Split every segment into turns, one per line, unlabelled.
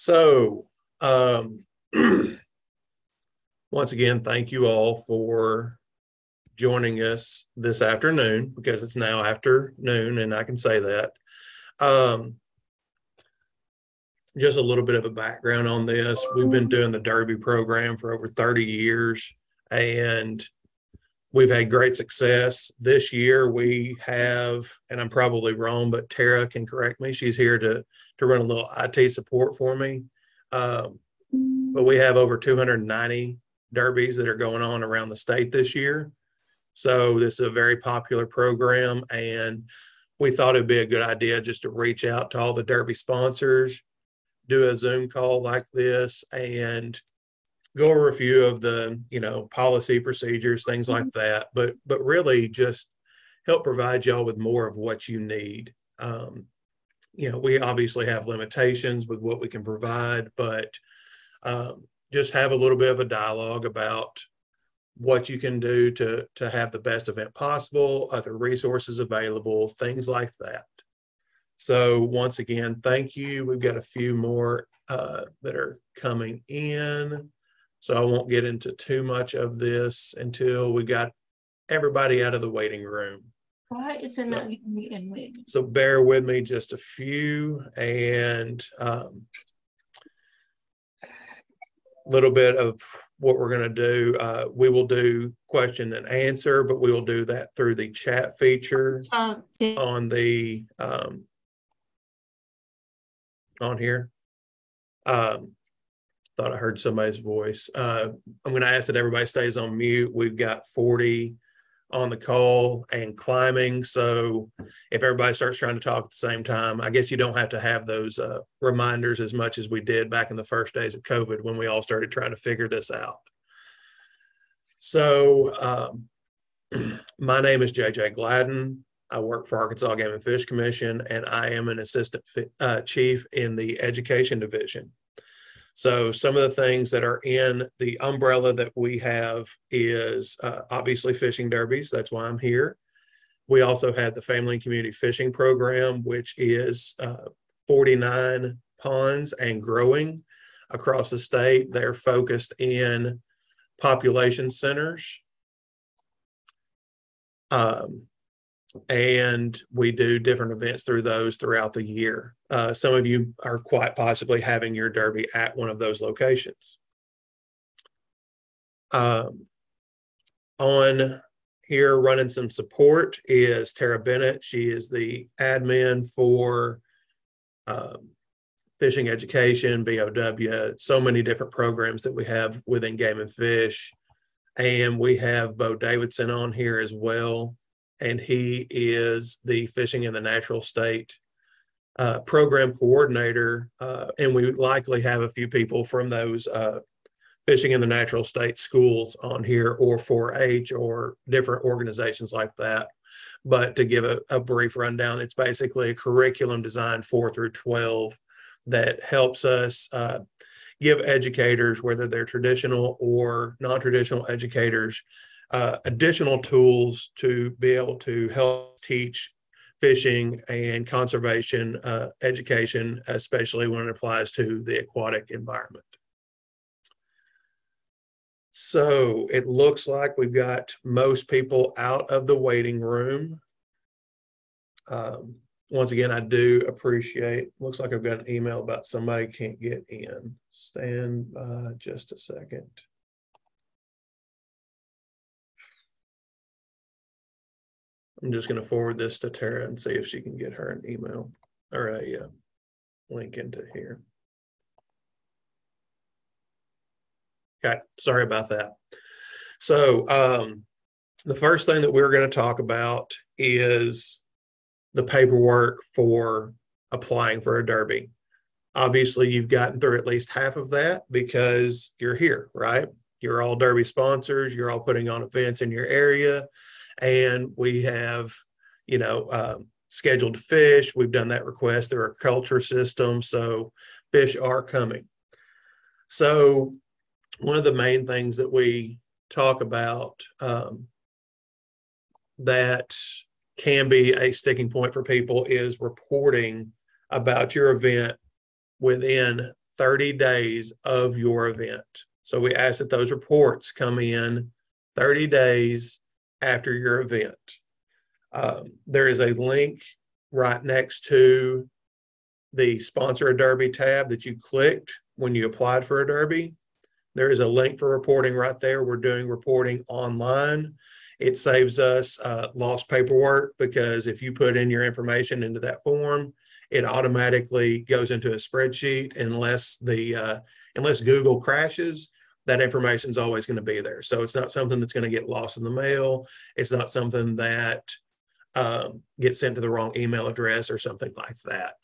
So, um, once again, thank you all for joining us this afternoon because it's now afternoon and I can say that. Um, just a little bit of a background on this. We've been doing the Derby program for over 30 years and we've had great success. This year we have, and I'm probably wrong, but Tara can correct me. She's here to to run a little IT support for me. Um, but we have over 290 derbies that are going on around the state this year. So this is a very popular program, and we thought it'd be a good idea just to reach out to all the derby sponsors, do a Zoom call like this, and go over a few of the you know policy procedures, things like mm-hmm. that. But but really just help provide y'all with more of what you need. Um, you know, we obviously have limitations with what we can provide, but um, just have a little bit of a dialogue about what you can do to to have the best event possible, other resources available, things like that. So once again, thank you. We've got a few more uh, that are coming in. So I won't get into too much of this until we got everybody out of the waiting room.
Why is it not giving me?
So bear with me just a few and um, little bit of what we're going to do. Uh, we will do question and answer, but we will do that through the chat feature
Um, yeah,
on the um, on here. Um, thought I heard somebody's voice. Uh, I'm going to ask that everybody stays on mute. We've got 40 on the call and climbing. So if everybody starts trying to talk at the same time, I guess you don't have to have those uh, reminders as much as we did back in the first days of COVID when we all started trying to figure this out. So um, my name is JJ Gladden. I work for Arkansas Game and Fish Commission, and I am an assistant uh, chief in the education division. So some of the things that are in the umbrella that we have is uh, obviously fishing derbies. That's why I'm here. We also have the Family and Community Fishing Program, which is uh, 49 ponds and growing across the state. They're focused in population centers. Um, and we do different events through those throughout the year. Uh, some of you are quite possibly having your derby at one of those locations. Um, on here running some support is Tara Bennett. She is the admin for um, fishing education, BOW, so many different programs that we have within Game and Fish. And we have Bo Davidson on here as well and he is the fishing in the natural state uh, program coordinator. Uh, and we likely have a few people from those uh, fishing in the natural state schools on here or 4-H or different organizations like that. But to give a, a brief rundown, it's basically a curriculum designed four through 12 that helps us uh, give educators, whether they're traditional or non-traditional educators, uh, additional tools to be able to help teach fishing and conservation uh, education, especially when it applies to the aquatic environment. So it looks like we've got most people out of the waiting room. Um, once again, I do appreciate, looks like I've got an email about somebody can't get in. Stand by just a second. I'm just going to forward this to Tara and see if she can get her an email or a uh, link into here. Okay, sorry about that. So um, the first thing that we're going to talk about is the paperwork for applying for a derby. Obviously, you've gotten through at least half of that because you're here, right? You're all derby sponsors. You're all putting on events in your area and we have, you know, um, scheduled fish. We've done that request through our culture system, so fish are coming. So one of the main things that we talk about um, that can be a sticking point for people is reporting about your event within 30 days of your event. So we ask that those reports come in 30 days after your event. Um, there is a link right next to the sponsor a derby tab that you clicked when you applied for a derby. There is a link for reporting right there. We're doing reporting online. It saves us uh, lost paperwork because if you put in your information into that form, it automatically goes into a spreadsheet unless the uh, unless Google crashes. That information is always going to be there. So it's not something that's going to get lost in the mail. It's not something that um, gets sent to the wrong email address or something like that.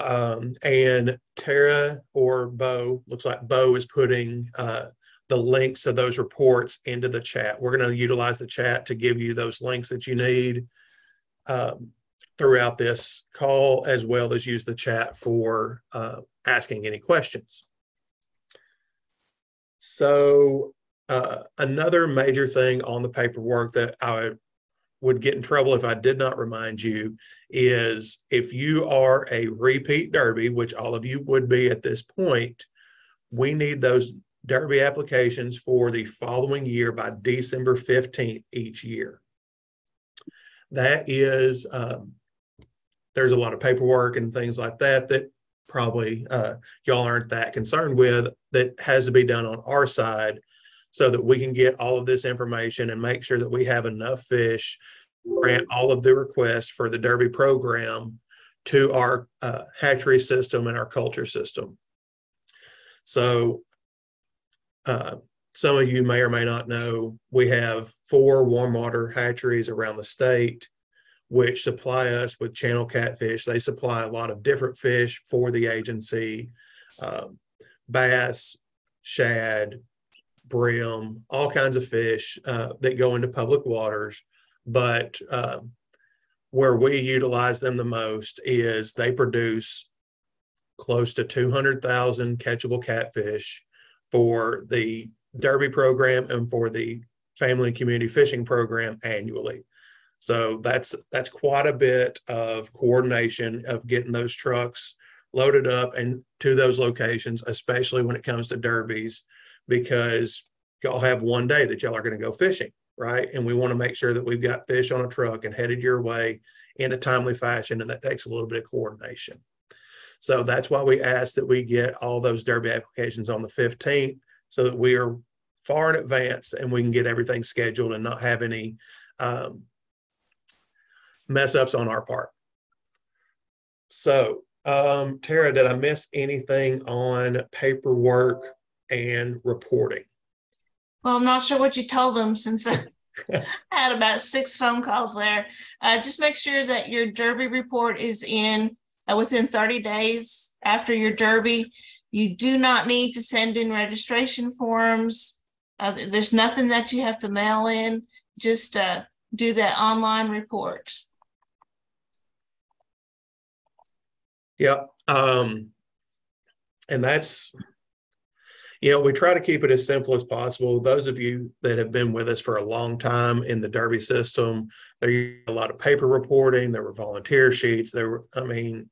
Um, and Tara or Bo, looks like Bo is putting uh, the links of those reports into the chat. We're going to utilize the chat to give you those links that you need um, throughout this call, as well as use the chat for uh, asking any questions. So uh, another major thing on the paperwork that I would get in trouble if I did not remind you is if you are a repeat derby, which all of you would be at this point, we need those derby applications for the following year by December 15th each year. That is, um, there's a lot of paperwork and things like that that probably uh, y'all aren't that concerned with that has to be done on our side so that we can get all of this information and make sure that we have enough fish, grant all of the requests for the Derby program to our uh, hatchery system and our culture system. So uh, some of you may or may not know, we have four warm water hatcheries around the state which supply us with channel catfish. They supply a lot of different fish for the agency um, bass, shad, brim, all kinds of fish uh, that go into public waters. But uh, where we utilize them the most is they produce close to 200,000 catchable catfish for the Derby program and for the family and community fishing program annually. So that's that's quite a bit of coordination of getting those trucks loaded up and to those locations, especially when it comes to derbies, because y'all have one day that y'all are going to go fishing, right? And we want to make sure that we've got fish on a truck and headed your way in a timely fashion, and that takes a little bit of coordination. So that's why we ask that we get all those derby applications on the 15th so that we are far in advance and we can get everything scheduled and not have any um, mess ups on our part. So, um, Tara, did I miss anything on paperwork and reporting?
Well, I'm not sure what you told them since I had about six phone calls there. Uh, just make sure that your Derby report is in uh, within 30 days after your Derby. You do not need to send in registration forms. Uh, there's nothing that you have to mail in. Just uh, do that online report.
Yeah. Um, and that's, you know, we try to keep it as simple as possible. Those of you that have been with us for a long time in the Derby system, there a lot of paper reporting, there were volunteer sheets, there were, I mean,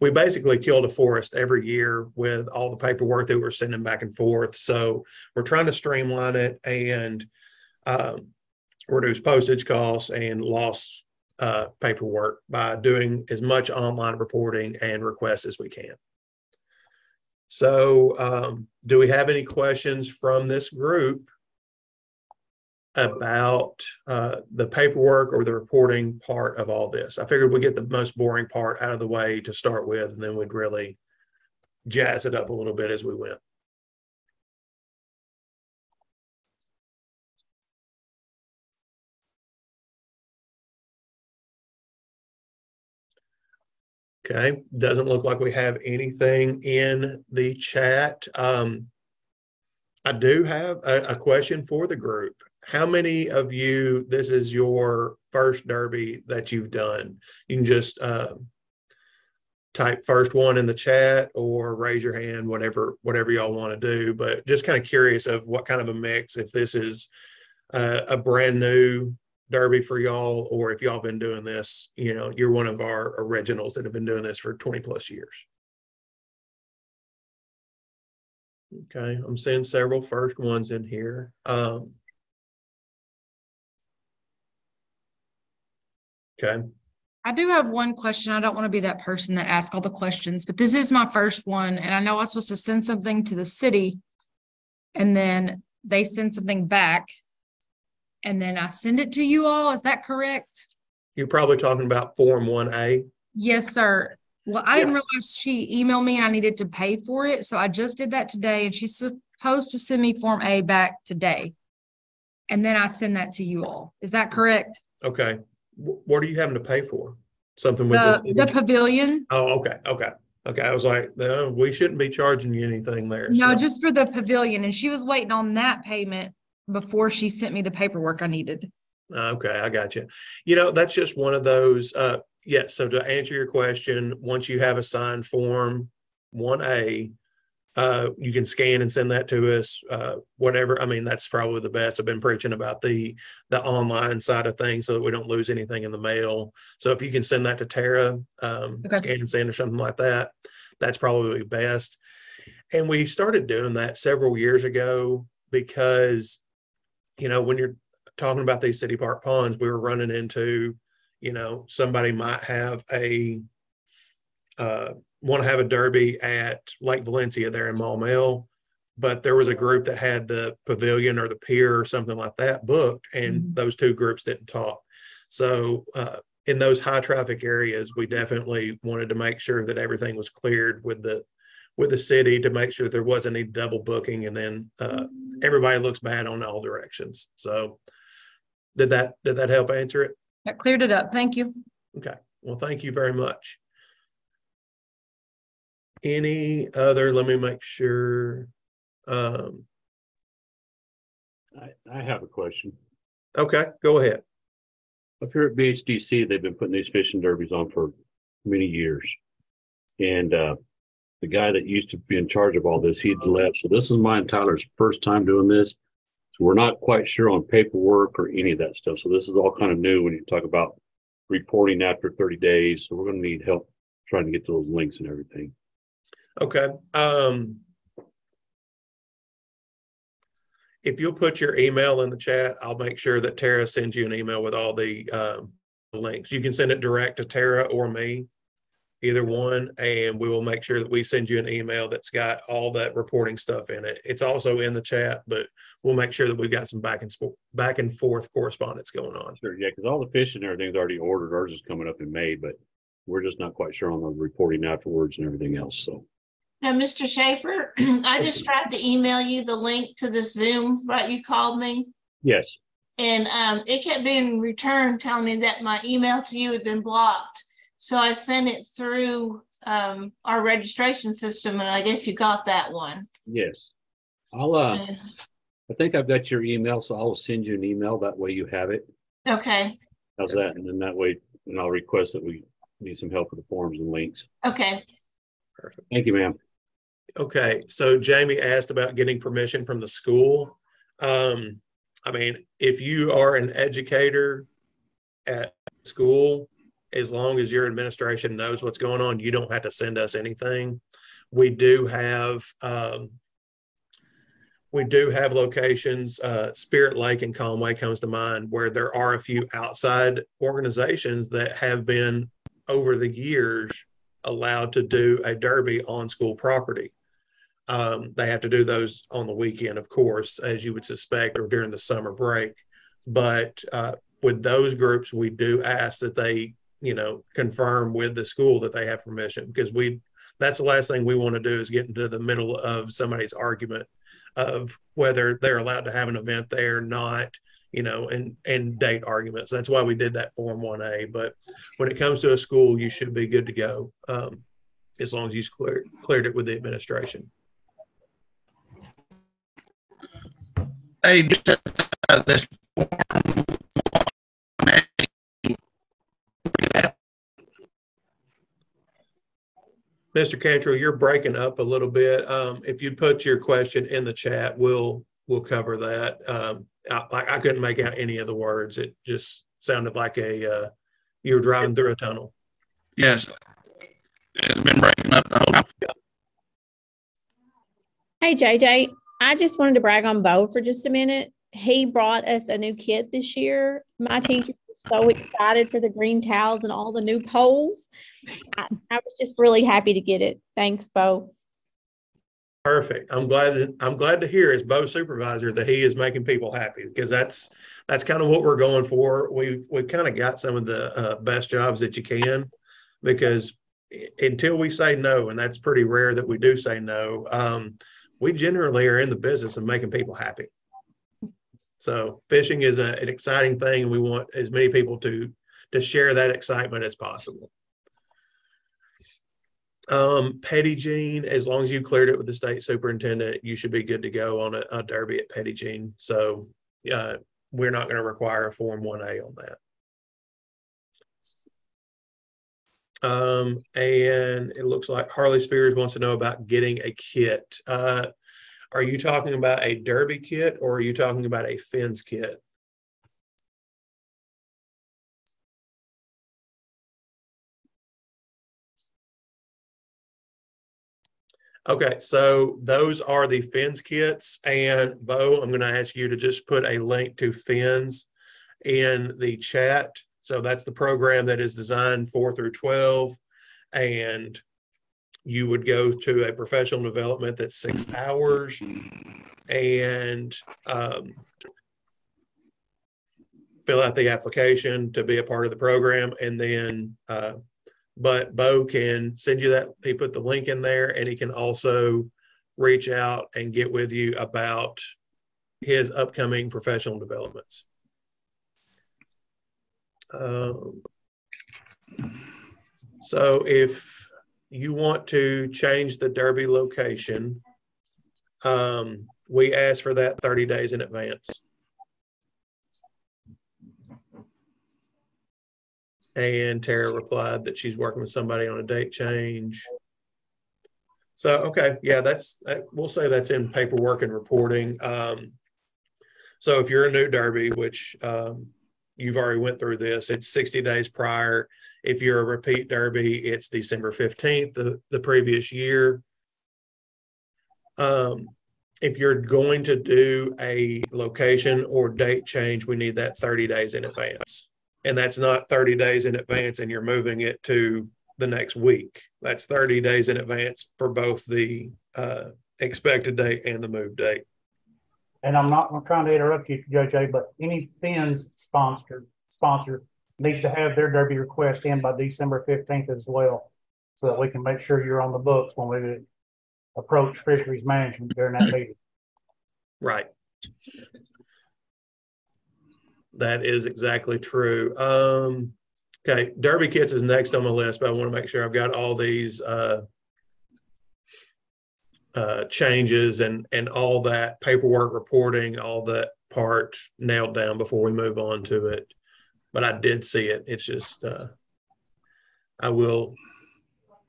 we basically killed a forest every year with all the paperwork that we are sending back and forth. So we're trying to streamline it and um, reduce postage costs and lost uh, paperwork by doing as much online reporting and requests as we can. So, um, do we have any questions from this group about uh, the paperwork or the reporting part of all this? I figured we'd get the most boring part out of the way to start with, and then we'd really jazz it up a little bit as we went. Okay, doesn't look like we have anything in the chat. Um, I do have a, a, question for the group. How many of you, this is your first derby that you've done? You can just uh, type first one in the chat or raise your hand, whatever, whatever y'all want to do. But just kind of curious of what kind of a mix, if this is uh, a brand new derby for y'all, or if y'all been doing this, you know, you're one of our originals that have been doing this for 20 plus years. Okay, I'm seeing several first ones in here. Um. Okay,
I do have one question. I don't want to be that person that asks all the questions, but this is my first one, and I know I was supposed to send something to the city. And then they send something back. And then I send it to you all. Is that correct?
you're probably talking about Form one A.
Yes, sir. Well, I didn't realize she emailed me I needed to pay for it, so I just did that today, and she's supposed to send me Form A back today. And then I send that to you all. Is that correct?
Okay, Wh- what are you having to pay for? Something with?
The, the pavilion?
Oh, okay, okay, okay. I was like, no, we shouldn't be charging you anything there.
No,
so-
just for the pavilion, and she was waiting on that payment before she sent me the paperwork I needed.
Okay, I got you. You know, that's just one of those, uh, yes, so to answer your question, once you have a signed form, one A, uh, you can scan and send that to us, uh, whatever. I mean, that's probably the best. I've been preaching about the, the online side of things so that we don't lose anything in the mail. So if you can send that to Tara, um,
Okay.
scan and send or something like that, that's probably best. And we started doing that several years ago because, you know, when you're talking about these city park ponds, we were running into, you know, somebody might have a uh, want to have a derby at Lake Valencia there in Maumelle, but there was a group that had the pavilion or the pier or something like that booked, and
Mhm.
those two groups didn't talk. So uh, in those high traffic areas, we definitely wanted to make sure that everything was cleared with the with the city to make sure there wasn't any double booking, and then uh, everybody looks bad on all directions. So did that did that help answer it?
That cleared it up. Thank you.
Okay, well, thank you very much. Any other, let me make sure. Um,
I, I have a question.
okay, go ahead.
Up here at BHDC, they've been putting these fishing derbies on for many years. And, uh, the guy that used to be in charge of all this, he'd left. So this is mine Tyler's first time doing this. So we're not quite sure on paperwork or any of that stuff. So this is all kind of new when you talk about reporting after thirty days. So we're gonna need help trying to get those links and everything.
Okay, um. If you'll put your email in the chat, I'll make sure that Tara sends you an email with all the, um, links. You can send it direct to Tara or me. Either one, and we will make sure that we send you an email that's got all that reporting stuff in it. It's also in the chat, but we'll make sure that we've got some back and spo- back and forth correspondence going on.
Sure, yeah, because all the fish and everything's already ordered. Ours is coming up in May, but we're just not quite sure on the reporting afterwards and everything else. So.
Now, Mr. Schaefer, I just tried to email you the link to this Zoom, right? You called me.
Yes,
And um, it kept being returned telling me that my email to you had been blocked. So I sent it through um, our registration system and I guess you got that one.
yes. I'll, uh,
And-
I think I've got your email, so I'll send you an email. That way you have it.
Okay,
How's that? And then that way, and I'll request that we need some help with the forms and links.
okay.
Perfect.
Thank you, ma'am.
Okay, so Jamie asked about getting permission from the school. Um, I mean, if you are an educator at school, as long as your administration knows what's going on, you don't have to send us anything. We do have, um, we do have locations, uh, Spirit Lake and Conway comes to mind, where there are a few outside organizations that have been over the years allowed to do a derby on school property. Um, they have to do those on the weekend, of course, as you would suspect, or during the summer break. But uh, with those groups, we do ask that they, you know, confirm with the school that they have permission because we, that's the last thing we want to do is get into the middle of somebody's argument of whether they're allowed to have an event there, or not, you know, and and date arguments. That's why we did that Form 1A. But when it comes to a school, you should be good to go um, as long as you cleared cleared it with the administration.
Hey, just, uh, this form.
Mr. Cantrell, you're breaking up a little bit. Um, if you put your question in the chat, we'll we'll cover that. Um, I, I couldn't make out any of the words. It just sounded like a uh, you were driving through a tunnel.
Yes. It's been breaking up the whole time.
Hey JJ, I just wanted to brag on Bo for just a minute. He brought us a new kit this year. My teacher was so excited for the green towels and all the new poles. I, I was just really happy to get it. Thanks, Bo.
Perfect. I'm glad that I'm glad to hear as Bo supervisor that he is making people happy because that's that's kind of what we're going for. We've we've kind of got some of the uh, best jobs that you can because until we say no, and that's pretty rare that we do say no, um, we generally are in the business of making people happy. So fishing is a, an exciting thing. and We want as many people to to share that excitement as possible. Um, Petit Jean, as long as you cleared it with the state superintendent, you should be good to go on a, a derby at Petit Jean. So, uh, we're not going to require a Form one A on that. Um, and it looks like Harley Spears wants to know about getting a kit. Uh, are you talking about a derby kit or are you talking about a fins kit? Okay, so those are the fins kits and Bo, I'm gonna ask you to just put a link to fins in the chat. So that's the program that is designed four through twelve. And you would go to a professional development that's six hours and um fill out the application to be a part of the program and then uh but Bo can send you that. He put the link in there and he can also reach out and get with you about his upcoming professional developments. Um, so if you want to change the Derby location, um, we ask for that 30 days in advance. And Tara replied that she's working with somebody on a date change. So, okay, yeah, that's, that, we'll say that's in paperwork and reporting. Um, so if you're a new Derby, which, um, you've already went through this, it's 60 days prior. If you're a repeat Derby, it's December 15th, the, the previous year. Um, if you're going to do a location or date change, we need that 30 days in advance. And that's not 30 days in advance and you're moving it to the next week. That's 30 days in advance for both the uh, expected date and the move date.
And I'm not, trying to interrupt you, JJ, but any Fins sponsor, sponsor needs to have their derby request in by December fifteenth as well. So that we can make sure you're on the books when we approach fisheries management during that meeting.
Right. That is exactly true. Um, okay, Derby kits is next on my list, but I want to make sure I've got all these uh, uh, changes and and all that paperwork reporting, all that part nailed down before we move on to it. But I did see it. It's just uh, I will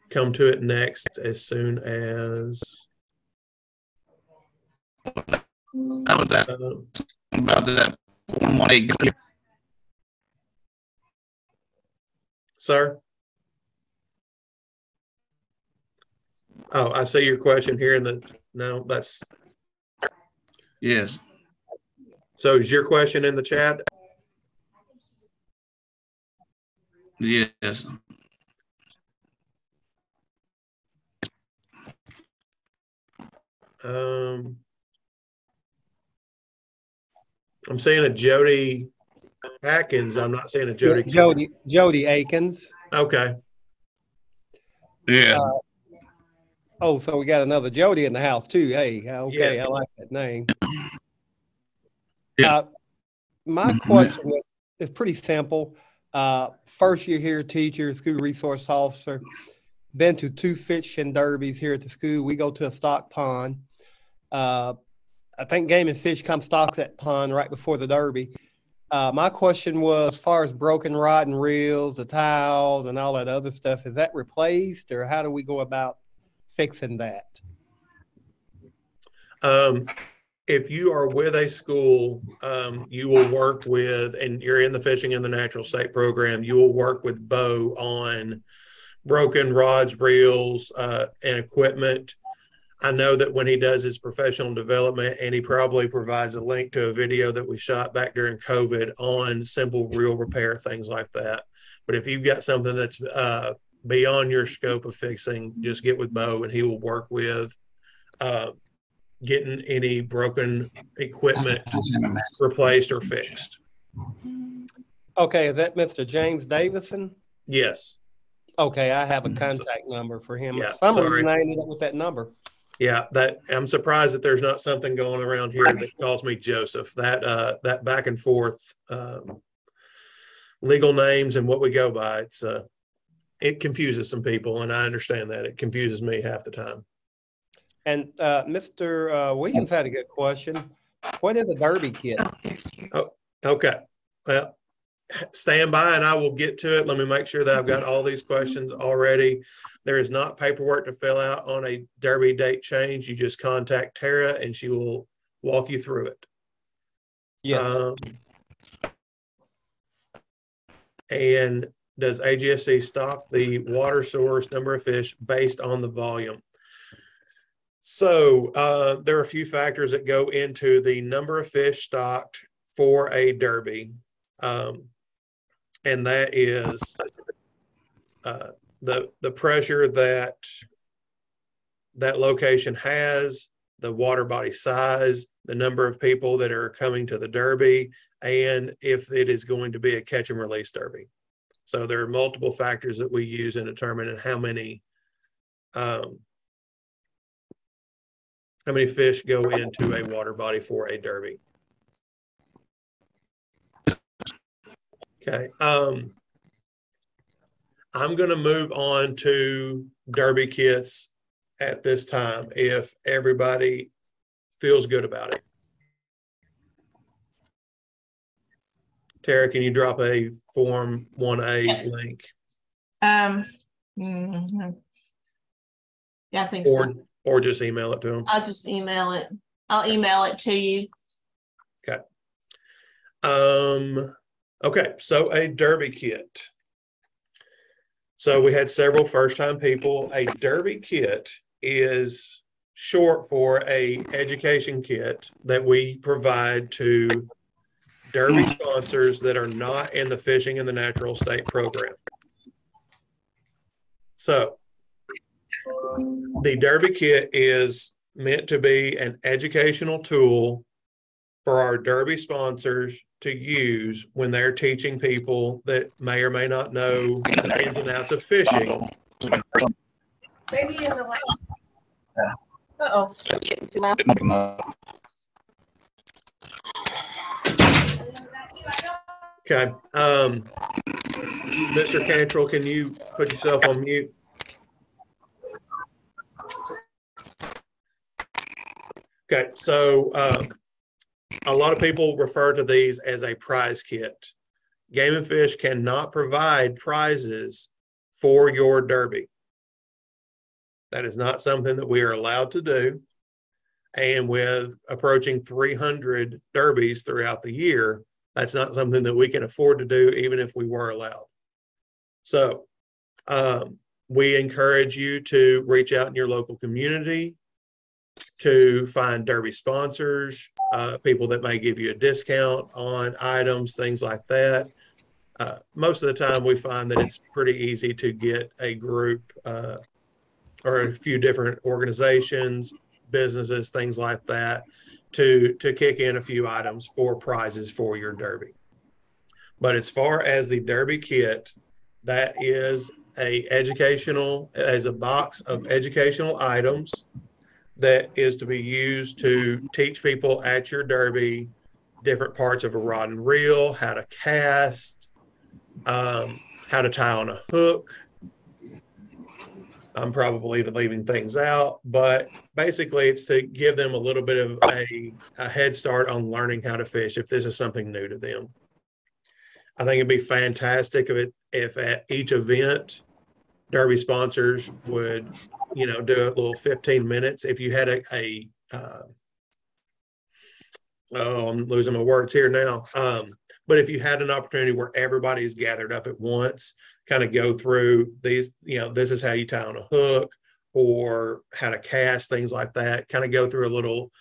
come to it next as soon as
How was that,
uh,
about that one one eight?
Sir? Oh, I see your question here in the, no, that's,
Yes,
so is your question in the chat?
yes.
Um, I'm saying a Jody Atkins. I'm not saying a Jody.
Jody, Jody Akins.
Okay,
Yeah,
Oh, so we got another Jody in the house too. Hey, okay, I like that name.
Yeah.
Uh, My question is, is pretty simple. Uh, first year here, teacher, school resource officer. Been to two fishing derbies here at the school. We go to a stock pond. Uh, I think Game and Fish come stock that pond right before the derby. Uh, my question was, as far as broken rod and reels, the towels and all that other stuff, is that replaced or how do we go about fixing that?
um, if you are with a school, um, you will work with, and you're in the fishing in the natural state program, you will work with Bo on broken rods, reels, uh, and equipment. I know that when he does his professional development, and he probably provides a link to a video that we shot back during COVID on simple reel repair, things like that. But if you've got something that's uh, beyond your scope of fixing, just get with Bo and he will work with uh, getting any broken equipment replaced or fixed.
Okay, is that Mr. James Davidson?
Yes.
Okay, I have a contact number for him.
Yeah,
Some
sorry.
reason I ended up with that number.
Yeah, that I'm surprised that there's not something going around here that calls me Joseph. That uh that back and forth um legal names and what we go by, it's uh it confuses some people and I understand that. It confuses me half the time.
And uh, Mr. uh, Williams had a good question. What is a derby kit?
Oh, Okay. Well, stand by and I will get to it. Let me make sure that I've got all these questions already. There is not paperwork to fill out on a Derby date change. You just contact Tara and she will walk you through it.
Yeah.
Um, And does AGFC stock the water source number of fish based on the volume? So uh, there are a few factors that go into the number of fish stocked for a derby. Um, and that is uh, the the pressure that that location has, the water body size, the number of people that are coming to the derby, and if it is going to be a catch and release derby. So there are multiple factors that we use in determining how many um, how many fish go into a water body for a derby. Okay, um, I'm gonna move on to derby kits at this time if everybody feels good about it. Tara, can you drop a Form 1A link?
Um, mhm. Yeah, I think so.
Or, or just email it to them?
I'll just email it. I'll email it to you.
Um, okay, so a derby kit. So we had several first-time people. A derby kit is short for a education kit that we provide to derby hmm. sponsors that are not in the fishing in the natural state program. So the derby kit is meant to be an educational tool for our derby sponsors to use when they're teaching people that may or may not know the ins and outs of fishing.
Maybe in the last. Uh-oh.
Okay, um, Mr. Cantrell, can you put yourself on mute? Okay, so, um, a lot of people refer to these as a prize kit. Game and Fish cannot provide prizes for your derby. That is not something that we are allowed to do. And with approaching 300 derbies throughout the year, that's not something that we can afford to do, even if we were allowed. So um, we encourage you to reach out in your local community to find derby sponsors, uh, people that may give you a discount on items, things like that. Uh, most of the time, we find that it's pretty easy to get a group uh, or a few different organizations, businesses, things like that, to to kick in a few items for prizes for your derby. But as far as the derby kit, that is a educational as a box of educational items that is to be used to teach people at your derby different parts of a rod and reel, how to cast, um, how to tie on a hook. I'm probably leaving things out, but basically it's to give them a little bit of a, a head start on learning how to fish if this is something new to them. I think it'd be fantastic if it if at each event derby sponsors would you know do a little 15 minutes if you had a, a uh, oh i'm losing my words here now um, but if you had an opportunity where everybody is gathered up at once kind of go through these you know this is how you tie on a hook or how to cast, things like that. Kind of go through a little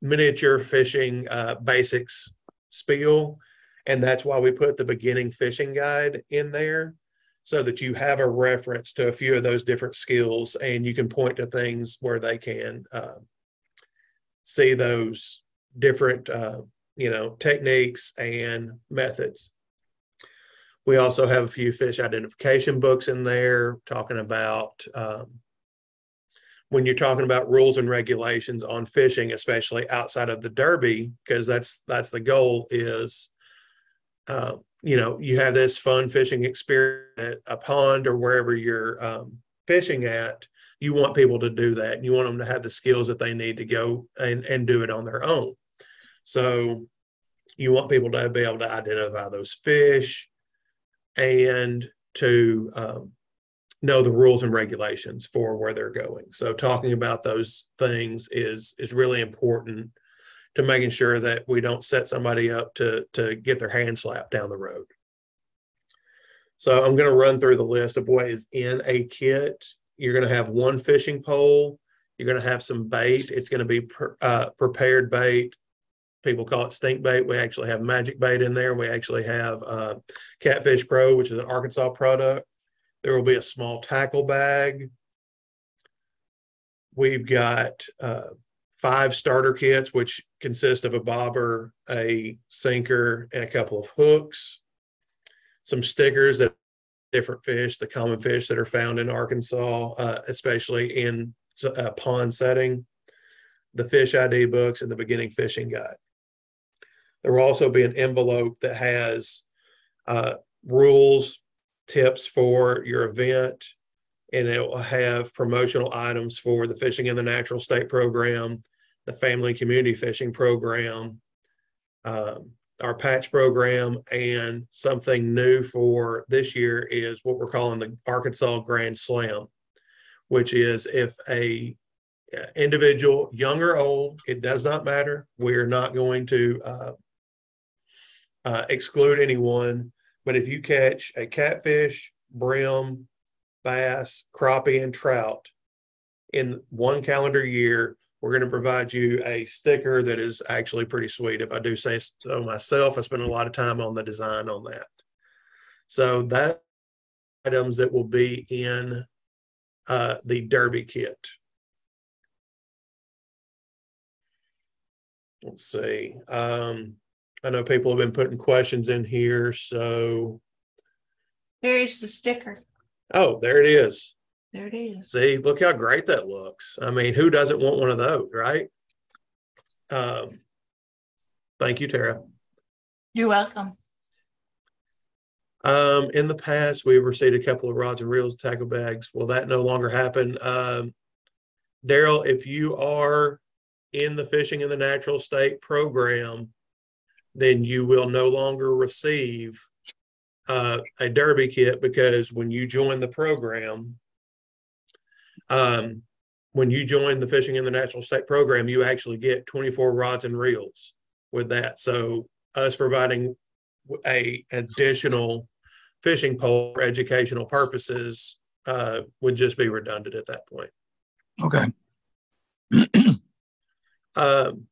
miniature fishing uh, basics spiel. And that's why we put the beginning fishing guide in there so that you have a reference to a few of those different skills and you can point to things where they can uh, see those different, uh, you know, techniques and methods. We also have a few fish identification books in there talking about um, when you're talking about rules and regulations on fishing, especially outside of the derby, because that's that's the goal is, uh, you know, you have this fun fishing experience at a pond or wherever you're um, fishing at. You want people to do that, you want them to have the skills that they need to go and and do it on their own. So, you want people to be able to identify those fish, and to um, know the rules and regulations for where they're going. So talking about those things is is really important to making sure that we don't set somebody up to to get their hand slapped down the road. So I'm going to run through the list of what is in a kit. You're going to have one fishing pole. You're going to have some bait. It's going to be uh, prepared bait. People call it stink bait. We actually have magic bait in there. We actually have uh, Catfish Pro, which is an Arkansas product. There will be a small tackle bag. We've got uh, five starter kits, which consist of a bobber, a sinker, and a couple of hooks. Some stickers that different fish, the common fish that are found in Arkansas, uh, especially in a pond setting. The fish ID books and the beginning fishing guide. There will also be an envelope that has uh, rules, tips for your event, and it will have promotional items for the Fishing in the Natural State program, the Family and Community Fishing program, um, our patch program, and something new for this year is what we're calling the Arkansas Grand Slam, which is if a individual, young or old, it does not matter. We're not going to uh, uh, exclude anyone but if you catch a catfish, brim, bass, crappie, and trout in one calendar year, we're going to provide you a sticker that is actually pretty sweet. If I do say so myself, I spent a lot of time on the design on that. So that items that will be in uh, the Derby kit. Let's see. Um, I know people have been putting questions in here, so.
Here's the sticker.
Oh, there it is.
There it is.
See, look how great that looks. I mean, who doesn't want one of those, right? Um, thank you, Tara.
You're welcome.
Um, in the past, we've received a couple of rods and reels, tackle bags. Will that no longer happen? Um, Daryl, if you are in the fishing in the natural state program, then you will no longer receive uh, a derby kit because when you join the program, um, when you join the fishing in the natural state program, you actually get 24 rods and reels with that. So us providing a additional fishing pole for educational purposes uh, would just be redundant at that point.
Okay.
um,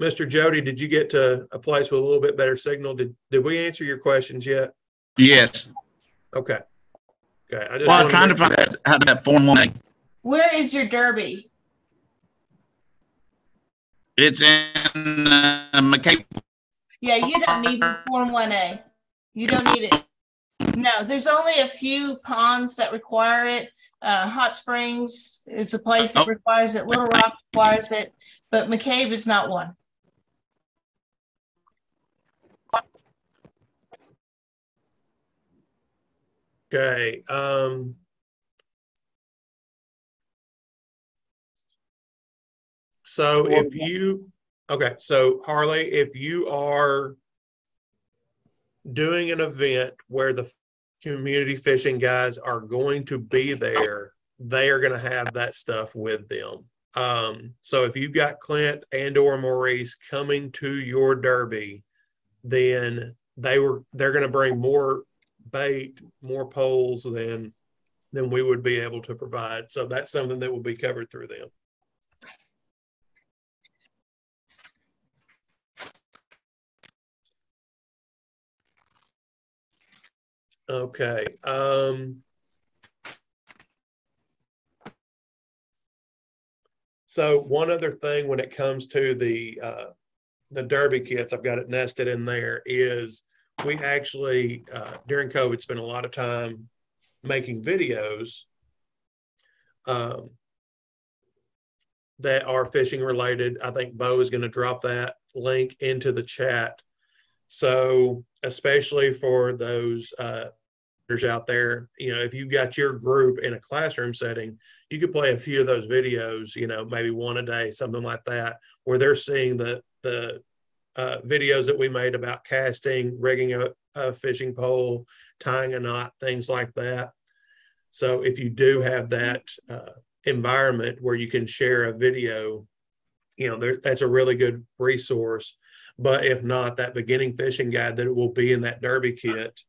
Mr. Jody, did you get to a place with a little bit better signal? Did did we answer your questions yet?
Yes.
Okay. Okay. I just
Well, I'm trying to find out how that form one A.
Where is your derby?
It's in uh, McCabe.
Yeah, you don't need Form one A. You don't need it. No, there's only a few ponds that require it. Uh, Hot Springs is a place that
Oh.
requires it. Little Rock requires it, but McCabe is not one.
Okay. Um, so if you, okay, so Harley, if you are doing an event where the community fishing guys are going to be there, they are going to have that stuff with them. Um, so if you've got Clint and or Maurice coming to your derby, then they were they're going to bring more bait, more poles than than we would be able to provide. So that's something that will be covered through them. Okay, um. So one other thing when it comes to the, uh, the Derby kits, I've got it nested in there, is we actually, uh, during COVID, spent a lot of time making videos um, that are fishing related. I think Bo is going to drop that link into the chat. So, especially for those uh, out there, you know, if you've got your group in a classroom setting, you could play a few of those videos, you know, maybe one a day, something like that, where they're seeing the the uh, videos that we made about casting, rigging a, a fishing pole, tying a knot, things like that. So if you do have that uh, environment where you can share a video, you know, there, that's a really good resource. But if not, that beginning fishing guide that will be in that Derby kit,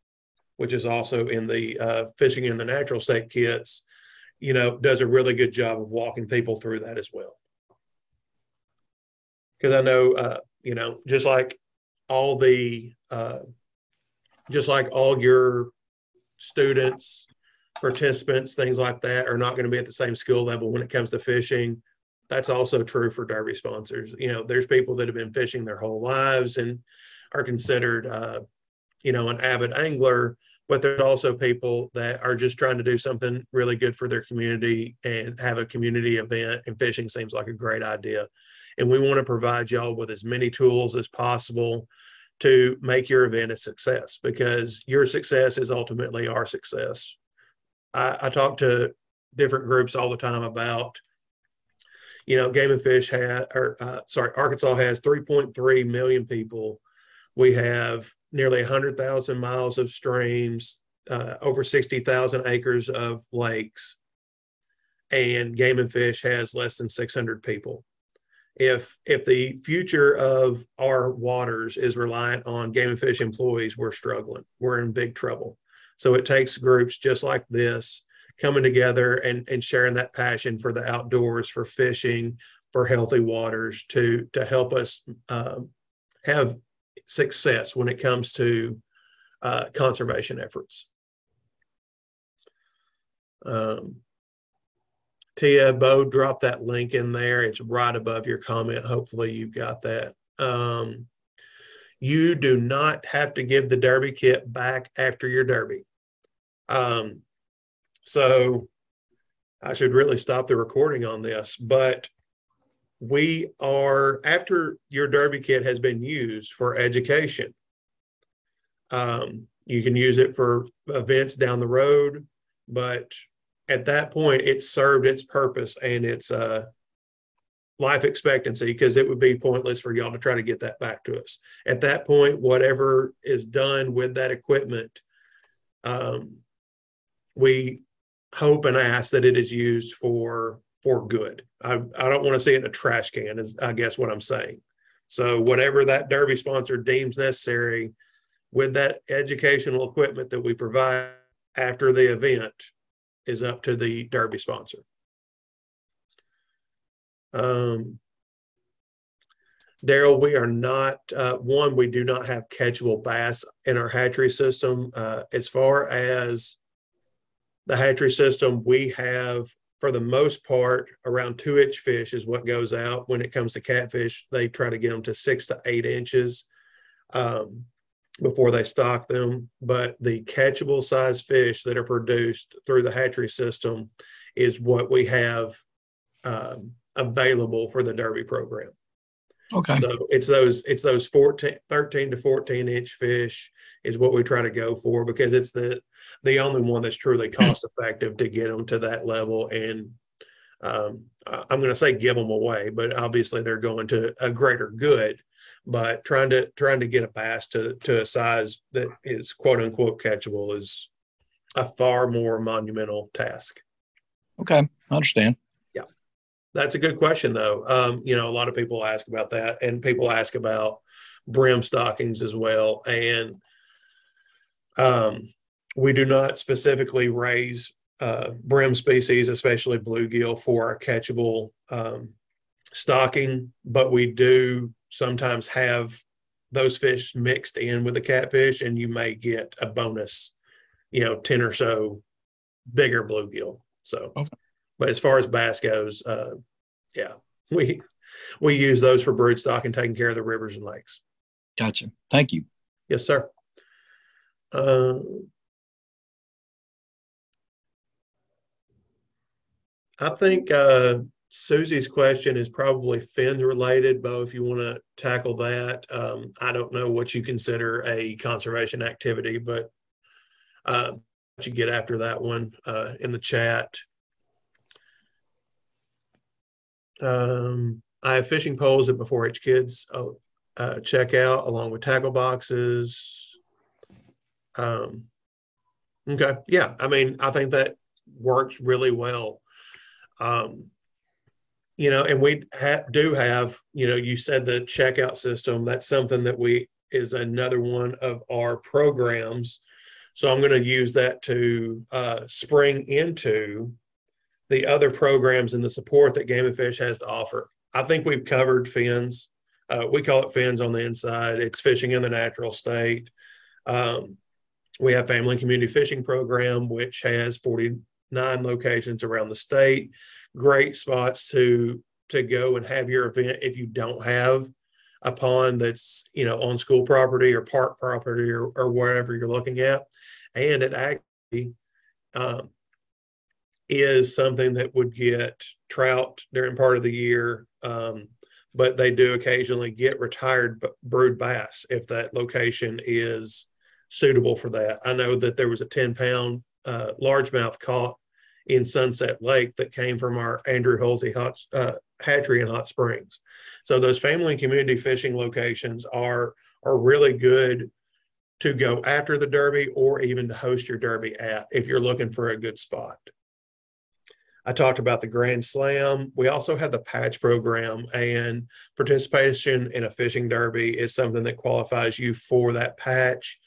which is also in the uh, fishing in the natural state kits, you know, does a really good job of walking people through that as well. Because I know, uh, you know, just like all the, uh, just like all your students, participants, things like that are not going to be at the same skill level when it comes to fishing. That's also true for Derby sponsors. You know, there's people that have been fishing their whole lives and are considered, uh, you know, an avid angler, but there's also people that are just trying to do something really good for their community and have a community event and fishing seems like a great idea and we want to provide y'all with as many tools as possible to make your event a success because your success is ultimately our success i, I talk to different groups all the time about you know game and fish had or uh, sorry arkansas has 3.3 million people we have nearly 100,000 miles of streams, uh, over 60,000 acres of lakes, and Game and Fish has less than 600 people. If if the future of our waters is reliant on Game and Fish employees, we're struggling. We're in big trouble. So it takes groups just like this coming together and, and sharing that passion for the outdoors, for fishing, for healthy waters to to help us um, have success when it comes to uh, conservation efforts. Um, Tia, Bo, drop that link in there. It's right above your comment. Hopefully you've got that. Um, you do not have to give the Derby kit back after your Derby. Um, so I should really stop the recording on this, but we are after your derby kit has been used for education um, you can use it for events down the road but at that point it served its purpose and its uh, life expectancy because it would be pointless for y'all to try to get that back to us at that point whatever is done with that equipment um, we hope and ask that it is used for for good. I, I don't want to see it in a trash can, is I guess what I'm saying. So whatever that Derby sponsor deems necessary with that educational equipment that we provide after the event is up to the Derby sponsor. Um, Daryl, we are not, uh, one, we do not have catchable bass in our hatchery system. Uh, as far as the hatchery system, we have for the most part, around two inch fish is what goes out. When it comes to catfish, they try to get them to six to eight inches um, before they stock them. But the catchable size fish that are produced through the hatchery system is what we have um, available for the Derby program.
Okay.
So it's those it's those 14, 13 to 14 inch fish is what we try to go for because it's the the only one that's truly hmm. cost effective to get them to that level. And um, I'm going to say give them away, but obviously they're going to a greater good. But trying to trying to get a bass to to a size that is quote unquote catchable is a far more monumental task.
Okay, I understand.
Yeah, that's a good question though. Um, you know, a lot of people ask about that, and people ask about brim stockings as well. And um, we do not specifically raise uh, brim species, especially bluegill, for our catchable um, stocking. But we do sometimes have those fish mixed in with the catfish, and you may get a bonus, you know, 10 or so bigger bluegill. So,
Okay.
but as far as bass goes, uh, yeah, we we use those for brood stock and taking care of the rivers and lakes.
Gotcha. Thank you.
Yes, sir. Uh, I think uh, Susie's question is probably fin related, Bo, if you want to tackle that. Um, I don't know what you consider a conservation activity, but uh, you get after that one uh, in the chat. Um, I have fishing poles at Before H Kids uh, uh, checkout along with tackle boxes. Um, okay, yeah, I mean, I think that works really well. Um, you know, and we ha- do have, you know, you said the checkout system. That's something that we is another one of our programs. So I'm going to use that to uh, spring into the other programs and the support that Game and Fish has to offer. I think we've covered fins. Uh, we call it fins on the inside. It's fishing in the natural state. Um, we have family and community fishing program, which has 49 locations around the state. Great spots to to go and have your event if you don't have a pond that's you know on school property or park property or, or wherever you're looking at. And it actually um, is something that would get trout during part of the year. Um, but they do occasionally get retired brood bass if that location is suitable for that. I know that there was a 10 pound uh, largemouth caught in Sunset Lake that came from our Andrew Hulsey hot, uh, hatchery in Hot Springs. So those family and community fishing locations are are really good to go after the derby or even to host your derby at if you're looking for a good spot. I talked about the Grand Slam. We also have the patch program, and participation in a fishing derby is something that qualifies you for that patch.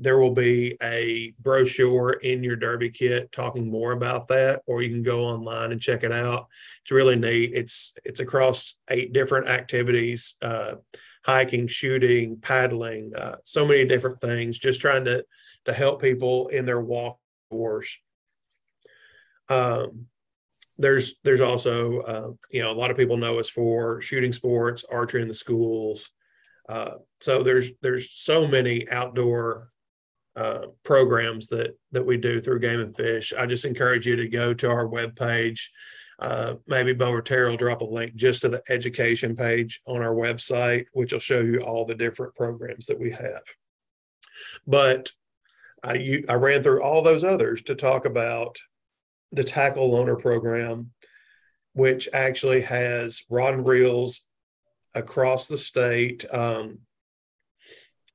There will be a brochure in your derby kit talking more about that, or you can go online and check it out. It's really neat. It's it's across eight different activities: uh, hiking, shooting, paddling, uh, so many different things. Just trying to to help people in their walk course. Um, there's there's also uh, you know a lot of people know us for shooting sports, archery in the schools. Uh, so there's there's so many outdoor uh, programs that that we do through Game and Fish. I just encourage you to go to our webpage. Uh, maybe Bo or Terry will drop a link just to the education page on our website, which will show you all the different programs that we have. But I you, I ran through all those others to talk about the tackle loaner program, which actually has rod and reels across the state um,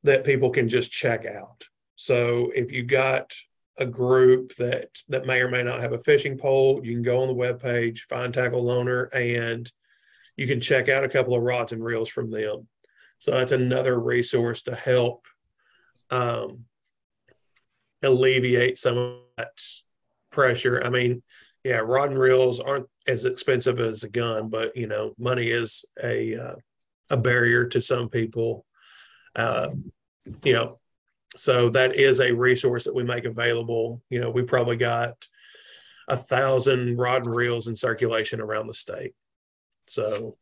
that people can just check out. So if you've got a group that that may or may not have a fishing pole, you can go on the webpage, find tackle loaner, and you can check out a couple of rods and reels from them. So that's another resource to help um, alleviate some of that pressure. I mean, yeah, rod and reels aren't as expensive as a gun, but you know, money is a uh, a barrier to some people. Uh, you know, so that is a resource that we make available. You know, we probably got a thousand rod and reels in circulation around the state. So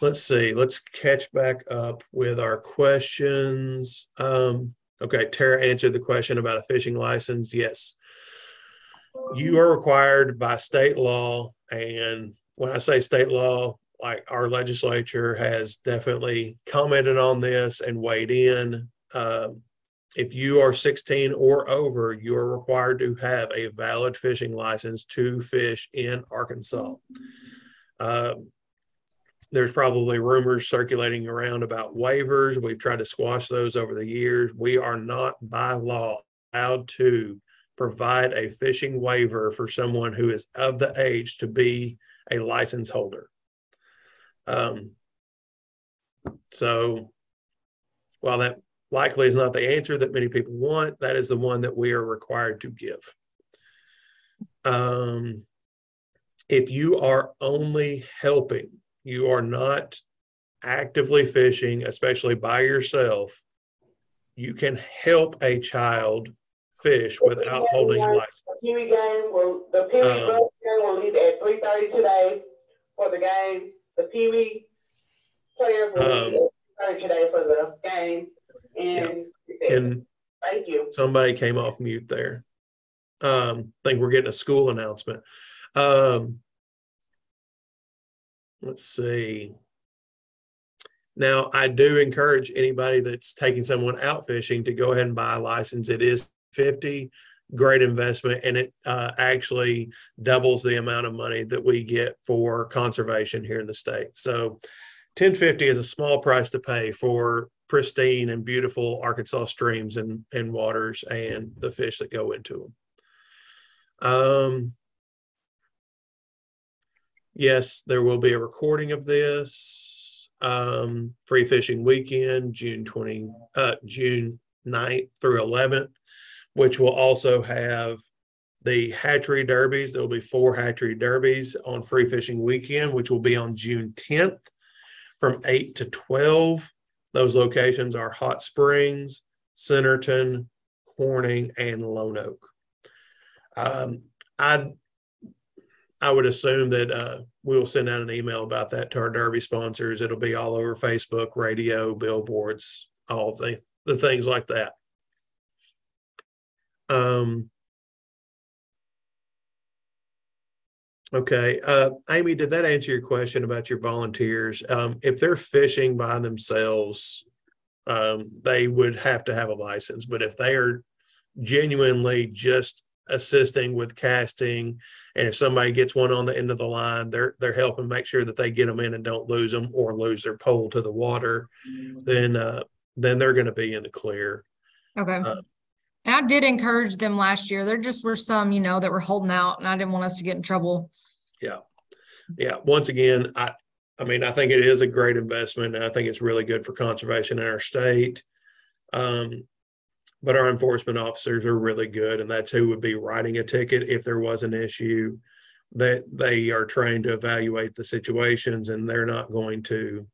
let's see. Let's catch back up with our questions. Um, Okay, Tara answered the question about a fishing license. Yes. You are required by state law. And when I say state law, like our legislature has definitely commented on this and weighed in. Um, if you are 16 or over, you are required to have a valid fishing license to fish in Arkansas. Um, there's probably rumors circulating around about waivers. We've tried to squash those over the years. We are not by law allowed to provide a fishing waiver for someone who is of the age to be a license holder. Um, so while that likely is not the answer that many people want. That is the one that we are required to give. Um, if you are only helping, you are not actively fishing, especially by yourself, you can help a child fish without holding a license.
The Pee game will, the Wee
Um,
game will leave at three thirty today for the game. The Pee Wee players will
Um,
today for the game. And
And
thank you.
somebody came off mute there. Um, I think we're getting a school announcement. Um, let's see. Now, I do encourage anybody that's taking someone out fishing to go ahead and buy a license. It is fifty, great investment, and it uh, actually doubles the amount of money that we get for conservation here in the state. So, ten fifty is a small price to pay for pristine and beautiful Arkansas streams and, and waters and the fish that go into them. Um, yes, there will be a recording of this. Um, free fishing weekend, June 20, uh, June 9th through 11th, which will also have the hatchery derbies. There will be four hatchery derbies on free fishing weekend, which will be on June 10th from 8 to 12. Those locations are Hot Springs, Centerton, Corning, and Lonoke. Um, I I would assume that uh, we'll send out an email about that to our Derby sponsors. It'll be all over Facebook, radio, billboards, all the the things like that. Um. Okay, uh, Amy, did that answer your question about your volunteers? Um, if they're fishing by themselves, um, they would have to have a license. But if they are genuinely just assisting with casting, and if somebody gets one on the end of the line, they're they're helping make sure that they get them in and don't lose them or lose their pole to the water. Then uh, then they're going to be in the clear.
Okay.
Uh,
And I did encourage them last year. There just were some, you know, that were holding out and I didn't want us to get in trouble.
yeah, yeah. once again, I, I mean, I think it is a great investment I think it's really good for conservation in our state. Um, but our enforcement officers are really good and that's who would be writing a ticket if there was an issue. That they are trained to evaluate the situations and they're not going to,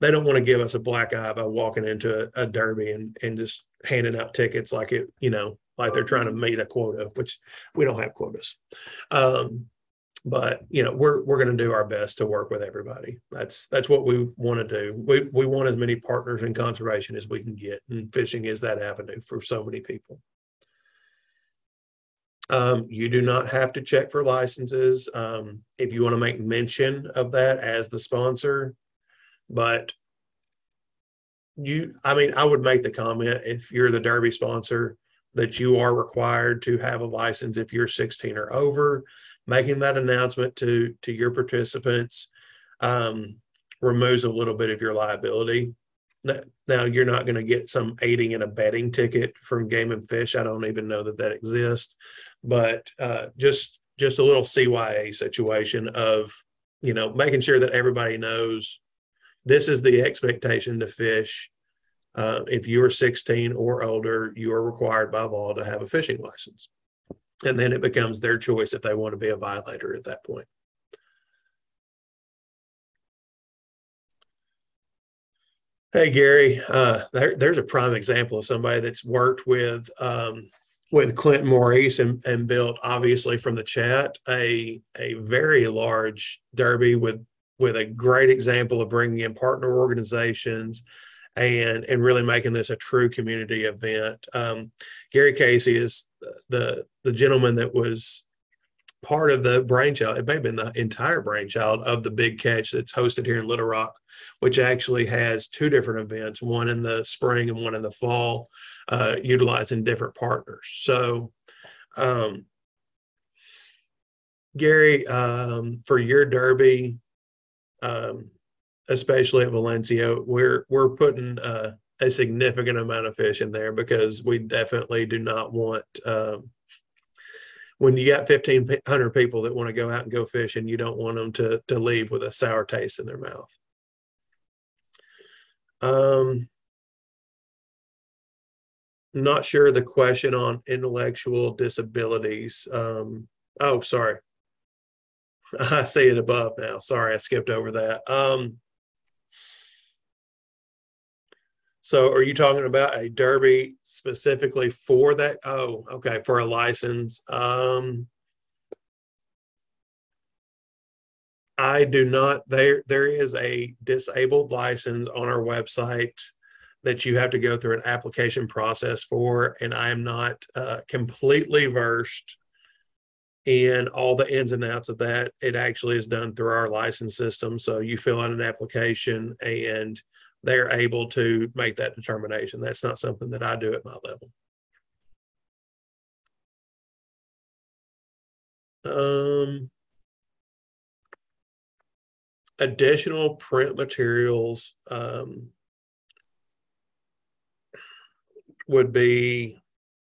they don't want to give us a black eye by walking into a, a derby and, and just handing out tickets like it, you know, like they're trying to meet a quota, which we don't have quotas. Um, but you know we're we're going to do our best to work with everybody. That's that's what we want to do. We we want as many partners in conservation as we can get and fishing is that avenue for so many people. Um, you do not have to check for licenses. Um, if you want to make mention of that as the sponsor but you i mean i would make the comment if you're the derby sponsor that you are required to have a license if you're 16 or over making that announcement to to your participants um, removes a little bit of your liability. Now you're not going to get some aiding and abetting ticket from Game and Fish. I don't even know that that exists, but uh, just just a little CYA situation of you know making sure that everybody knows this is the expectation to fish. Uh, if you are 16 or older, you are required by law to have a fishing license and then it becomes their choice if they want to be a violator at that point. Hey Gary, uh, there, there's a prime example of somebody that's worked with um, with Clint Maurice and, and built obviously from the chat a a very large derby with with a great example of bringing in partner organizations and and really making this a true community event. Um, Gary Casey is the the gentleman that was part of the brainchild. It may have been the entire brainchild of the big catch that's hosted here in Little Rock, which actually has two different events, one in the spring and one in the fall, uh, utilizing different partners. So, um, Gary, um, for your derby, um, especially at Valencia, we're we're putting uh, a significant amount of fish in there because we definitely do not want um, when you got fifteen hundred people that want to go out and go fishing, you don't want them to to leave with a sour taste in their mouth. Um, not sure the question on intellectual disabilities. Um, oh, sorry. I see it above now. Sorry, I skipped over that. Um, so are you talking about a derby specifically for that? Oh, okay, for a license. Um, I do not, there, there is a disabled license on our website that you have to go through an application process for, and I am not uh, completely versed in all the ins and outs of that. It actually is done through our license system. So you fill out an application and they're able to make that determination. That's not something that I do at my level. Um, additional print materials um, would be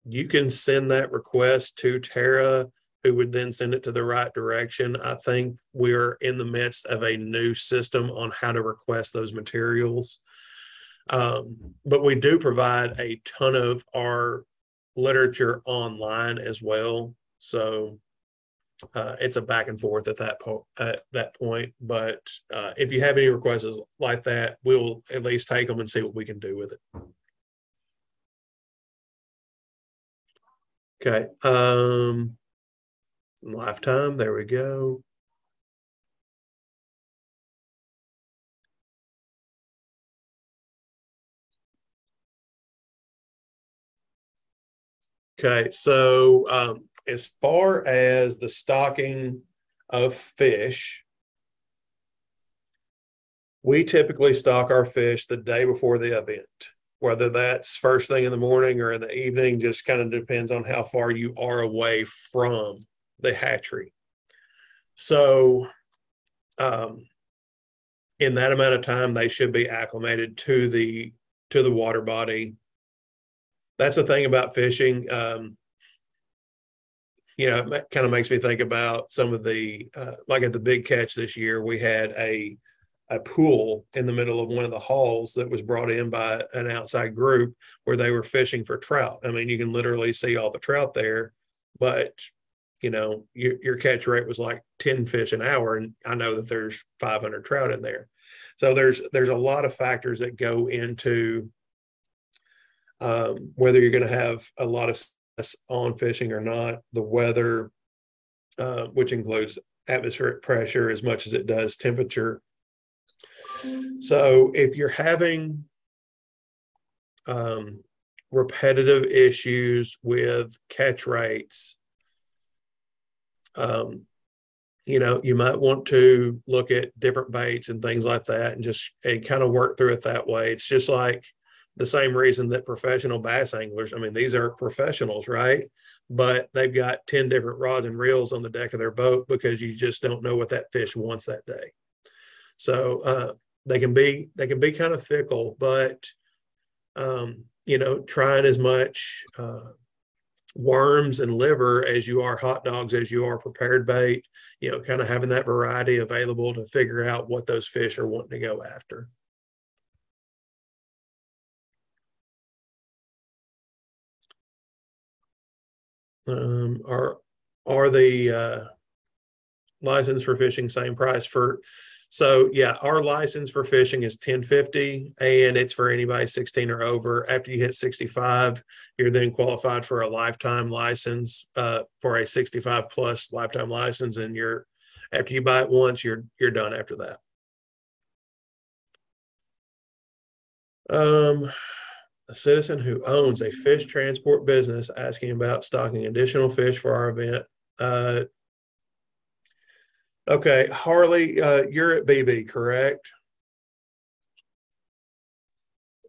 you can send that request to Tara, who would then send it to the right direction. I think we're in the midst of a new system on how to request those materials. Um, but we do provide a ton of our literature online as well. So uh, it's a back and forth at that point. At that point, but uh, if you have any requests like that, we'll at least take them and see what we can do with it. Okay. Um, lifetime. There we go. Okay, so um, as far as the stocking of fish, we typically stock our fish the day before the event, whether that's first thing in the morning or in the evening, just kind of depends on how far you are away from the hatchery. So, um, in that amount of time, they should be acclimated to the to the water body. That's the thing about fishing. Um, you know, it kind of makes me think about some of the, uh, like at the big catch this year, we had a, a pool in the middle of one of the halls that was brought in by an outside group where they were fishing for trout. I mean, you can literally see all the trout there, but you know, your, your catch rate was like 10 fish an hour. And I know that there's 500 trout in there. So there's, there's a lot of factors that go into um, whether you're going to have a lot of on fishing or not, the weather, uh, which includes atmospheric pressure as much as it does temperature. So if you're having um, repetitive issues with catch rates, um, you know, you might want to look at different baits and things like that and just and kind of work through it that way. It's just like the same reason that professional bass anglers, I mean, these are professionals, right? But they've got 10 different rods and reels on the deck of their boat because you just don't know what that fish wants that day. So uh, they can be they can be kind of fickle, but um, you know, trying as much uh, worms and liver as you are hot dogs, as you are prepared bait, you know, kind of having that variety available to figure out what those fish are wanting to go after. um, are are the uh, license for fishing same price for so yeah our license for fishing is 1050 and it's for anybody 16 or over after you hit 65 you're then qualified for a lifetime license uh, for a 65 plus lifetime license and you're after you buy it once you're you're done after that um a citizen who owns a fish transport business asking about stocking additional fish for our event. Uh, okay, Harley, uh, you're at Beebe, correct?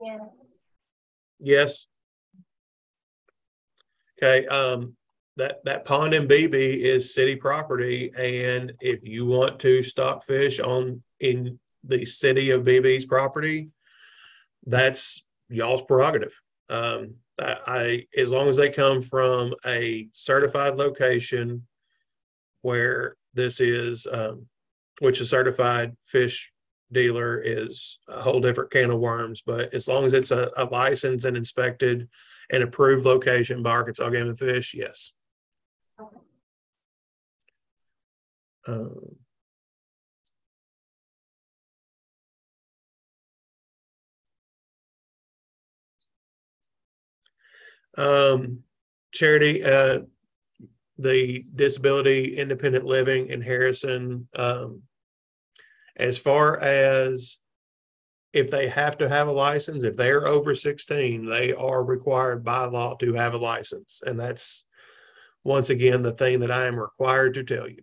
Yeah.
Yes. Okay. Um, that that pond in Beebe is city property, and if you want to stock fish on in the city of Beebe's property, that's y'all's prerogative. Um, I, I, as long as they come from a certified location where this is, um, which a certified fish dealer is a whole different can of worms. But as long as it's a, a licensed and inspected and approved location by Arkansas Game and Fish, yes. Um, Um, charity, uh, the disability independent living in Harrison, um, as far as if they have to have a license, if they're over sixteen, they are required by law to have a license. And that's once again, the thing that I am required to tell you.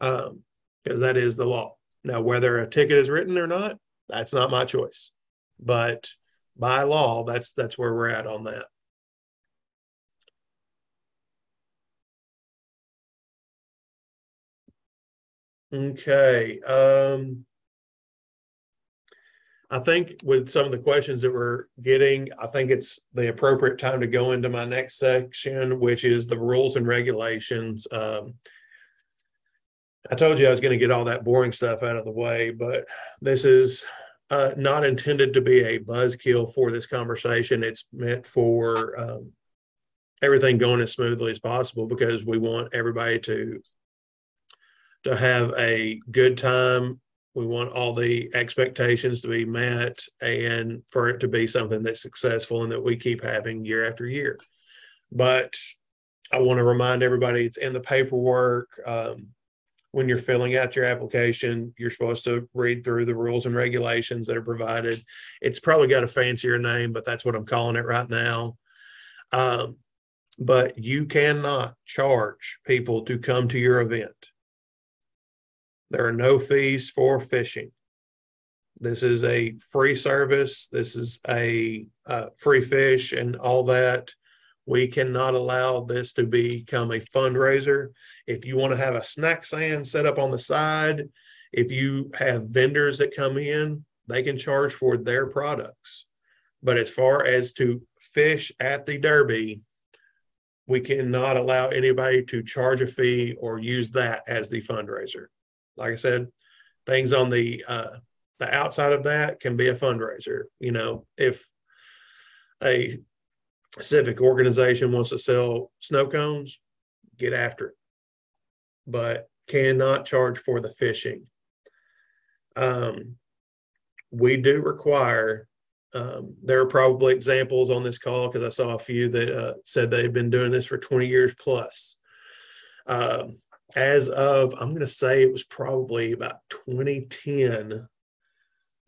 Um, because that is the law. Now, whether a ticket is written or not, that's not my choice. But by law, that's that's where we're at on that. Okay, um, I think with some of the questions that we're getting, I think it's the appropriate time to go into my next section, which is the rules and regulations. Um, I told you I was going to get all that boring stuff out of the way, but this is uh, not intended to be a buzzkill for this conversation. It's meant for um, everything going as smoothly as possible because we want everybody to to have a good time. We want all the expectations to be met and for it to be something that's successful and that we keep having year after year. But I want to remind everybody it's in the paperwork. Um, when you're filling out your application, you're supposed to read through the rules and regulations that are provided. It's probably got a fancier name, but that's what I'm calling it right now. Um, but you cannot charge people to come to your event. There are no fees for fishing. This is a free service. This is a uh, free fish and all that. We cannot allow this to become a fundraiser. If you want to have a snack stand set up on the side, if you have vendors that come in, they can charge for their products. But as far as to fish at the Derby, we cannot allow anybody to charge a fee or use that as the fundraiser like I said, things on the uh, the outside of that can be a fundraiser. You know, if a civic organization wants to sell snow cones, get after it, but cannot charge for the fishing. Um, we do require. Um, there are probably examples on this call because I saw a few that uh, said they've been doing this for 20 years plus. Um, as of I'm going to say it was probably about 2010.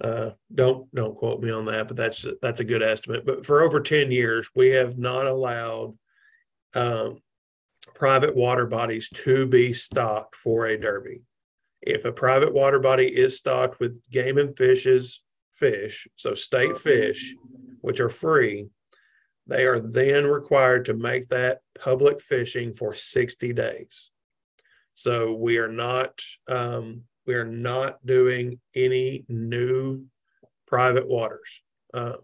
Uh, don't don't quote me on that, but that's that's a good estimate. But for over 10 years, we have not allowed um, private water bodies to be stocked for a derby. If a private water body is stocked with game and fishes fish, so state fish, which are free, they are then required to make that public fishing for 60 days. So we are not um, we are not doing any new private waters. Um,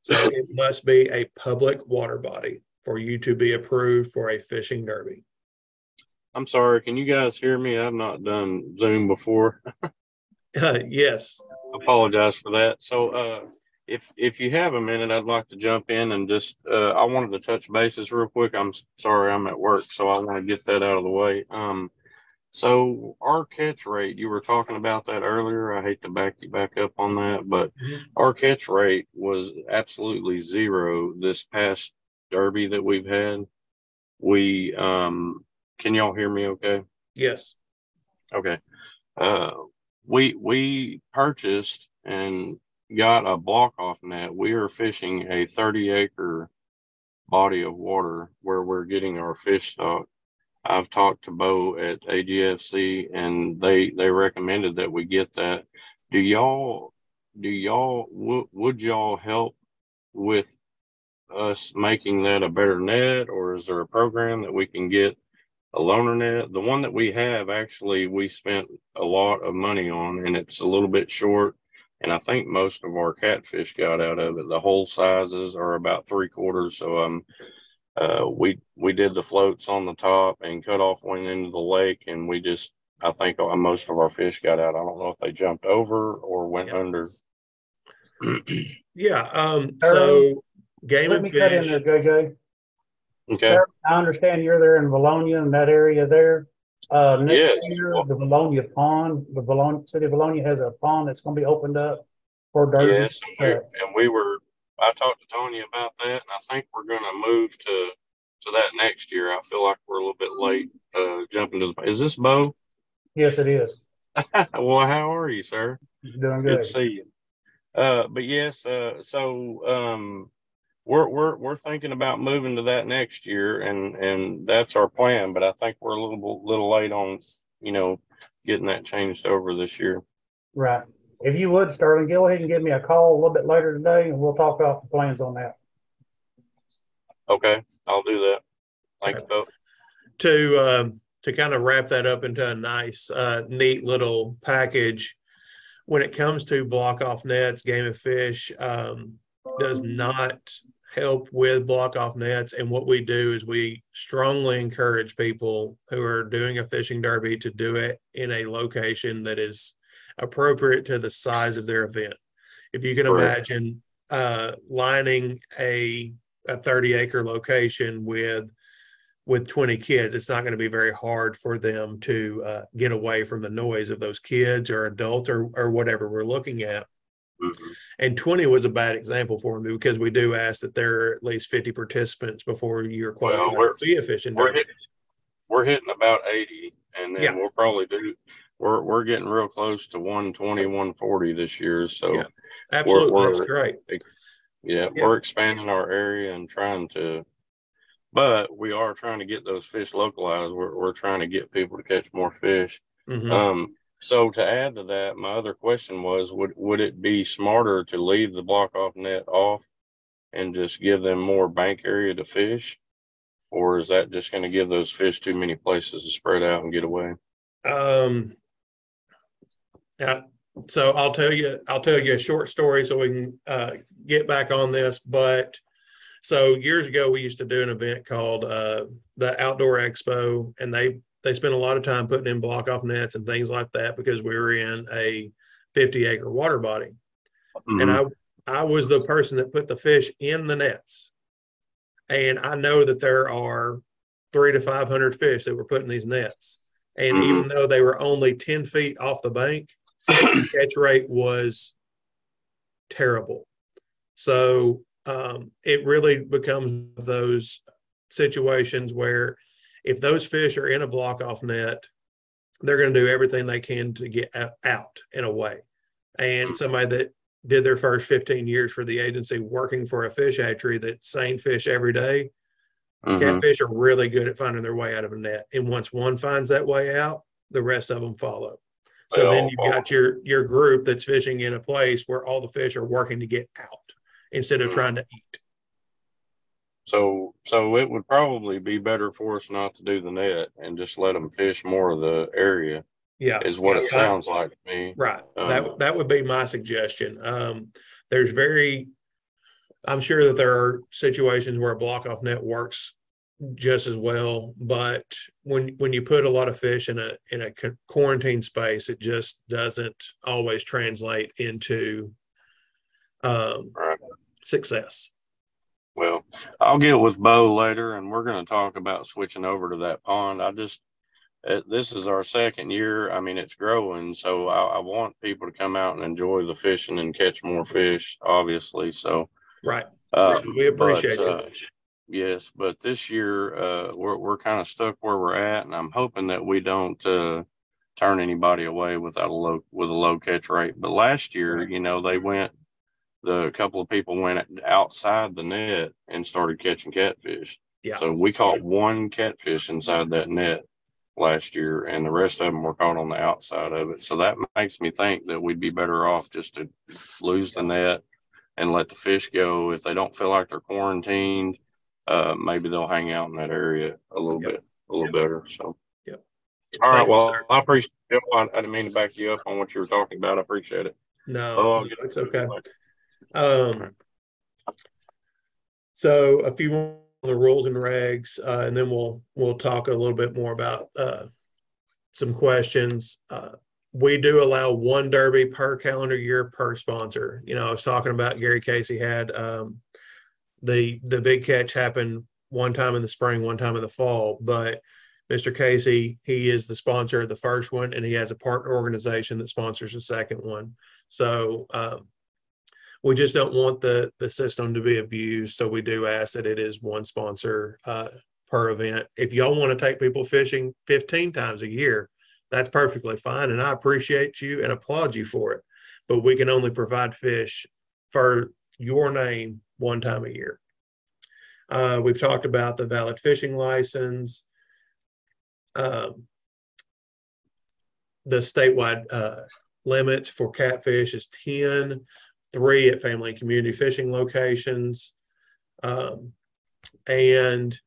so it must be a public water body for you to be approved for a fishing derby.
I'm sorry, can you guys hear me? I've not done Zoom before.
uh, yes.
Apologize for that. So uh, if if you have a minute, I'd like to jump in and just uh, I wanted to touch bases real quick. I'm sorry I'm at work, so I want to get that out of the way. Um, so our catch rate, you were talking about that earlier. I hate to back you back up on that, but mm-hmm. our catch rate was absolutely zero this past derby that we've had. We um, can y'all hear me? Okay.
Yes.
Okay. Uh, we we purchased and got a block off net, we are fishing a 30 acre body of water where we're getting our fish stock. I've talked to Bo at AGFC and they they recommended that we get that. Do y'all do y'all w- would y'all help with us making that a better net or is there a program that we can get a loaner net? The one that we have actually we spent a lot of money on and it's a little bit short and I think most of our catfish got out of it. The hole sizes are about three quarters. So um, uh, we we did the floats on the top and cut off went into the lake, and we just I think most of our fish got out. I don't know if they jumped over or went under.
Yeah, um, so game
Let
and
me cut in
fish.
there, JJ.
Okay,
Sir, I understand you're there in Vilonia in that area there. Uh, next
Yes.
year, the Vilonia Pond, the Vilonia, city of Vilonia has a pond that's gonna be opened up for derby.
yes, and we, and we were, I talked to Tony about that, and I think we're gonna move to, to that next year. I feel like we're a little bit late, uh, jumping to the, is this Bo?
Yes, it is.
Well, how are you, sir?
Doing
Good
good.
to see you. Uh, but yes, uh, so, um, we're, we're, we're thinking about moving to that next year and, and that's our plan, but I think we're a little, little late on, you know, getting that changed over this year.
Right. If you would, Sterling, go ahead and give me a call a little bit later today and we'll talk about the plans on that.
Okay, I'll do that. Thank you, Bo.
to um, to kind of wrap that up into a nice, uh, neat little package. When it comes to block off nets, game of fish um, does not help with block off nets. And what we do is we strongly encourage people who are doing a fishing derby to do it in a location that is appropriate to the size of their event. If you can
Correct.
imagine uh, lining a a 30 acre location with with 20 kids, it's not going to be very hard for them to uh, get away from the noise of those kids or adults or, or whatever we're looking at.
Mhm.
And 20 was a bad example for me because we do ask that there are at least 50 participants before you're qualified
we're-
to be a fishing
We're hitting, we're hitting about eighty and
Yeah.
then we'll probably do, we're, we're getting real close to 120, 140 this year. So
Yeah. Absolutely. That's
we're-
great.
Yeah,
Yeah.
we're expanding our area and trying to, but we are trying to get those fish localized. We're, we're trying to get people to catch more fish.
Mhm.
Um, so to add to that, my other question was, would, would it be smarter to leave the block off net off and just give them more bank area to fish? Or is that just gonna give those fish too many places to spread out and get away?
Um, yeah, so I'll tell you, I'll tell you a short story so we can uh, get back on this. But so years ago, we used to do an event called uh, the Outdoor Expo, and they they spent a lot of time putting in block off nets and things like that because we were in a 50 acre water body, and I I was the person that put the fish in the nets, and I know that there are three to 500 fish that were put in these nets. And
Mhm.
even though they were only 10 feet off the bank, the catch rate was terrible. So um, it really becomes those situations where if those fish are in a block off net, they're going to do everything they can to get out and away. And somebody that did their first 15 years for the agency working for a fish hatchery that same fish every day,
Mhm.
catfish are really good at finding their way out of a net. And once one finds that way out, the rest of them follow. So then you've
follow.
got your your group that's fishing in a place where all the fish are working to get out instead of
Mhm.
trying to eat.
So, so it would probably be better for us not to do the net and just let them fish more of the area
Yeah.
is what it
Yeah, I-
sounds like to me.
Right.
Um,
that that would be my suggestion. Um, there's very, I'm sure that there are situations where a block off net works just as well, but when when you put a lot of fish in a in a quarantine space, it just doesn't always translate into um,
Right.
success.
Well, I'll get with Bo later and we're gonna talk about switching over to that pond. I just, uh, this is our second year. I mean, it's growing, so I, I want people to come out and enjoy the fishing and catch more fish, obviously, so.
Right.
Uh,
We appreciate
but,
you.
uh, Yes, but this year, uh, we're, we're kind of stuck where we're at and I'm hoping that we don't, uh, turn anybody away without a low, with a low catch rate. But last year,
Right.
you know, they went, the couple of people went outside the net and started catching catfish.
Yeah.
So we caught one catfish inside that net last year and the rest of them were caught on the outside of it. So that makes me think that we'd be better off just to lose the net and let the fish go. If they don't feel like they're quarantined, uh, maybe they'll hang out in that area a little
Yep.
bit, a little better. So.
Yep.
All right.
Thank you,
Well,
sir.
I appreciate it. I I didn't mean to back you up on what you were talking about. I appreciate it.
No,
Oh,
it's okay. Um, so a few more on the rules and regs, uh, and then we'll we'll talk a little bit more about uh, some questions. Uh, we do allow one derby per calendar year per sponsor. You know, I was talking about Gary Casey had um, the the big catch happen one time in the spring, one time in the fall, but Mr. Casey, he is the sponsor of the first one, and he has a partner organization that sponsors the second one. So um, we just don't want the the system to be abused. So we do ask that it is one sponsor uh, per event. If y'all want to take people fishing 15 times a year, that's perfectly fine. And I appreciate you and applaud you for it. But we can only provide fish for your name one time a year. Uh, we've talked about the valid fishing license. Um, the statewide uh, limits for catfish is 10, three at family and community fishing locations. Um, and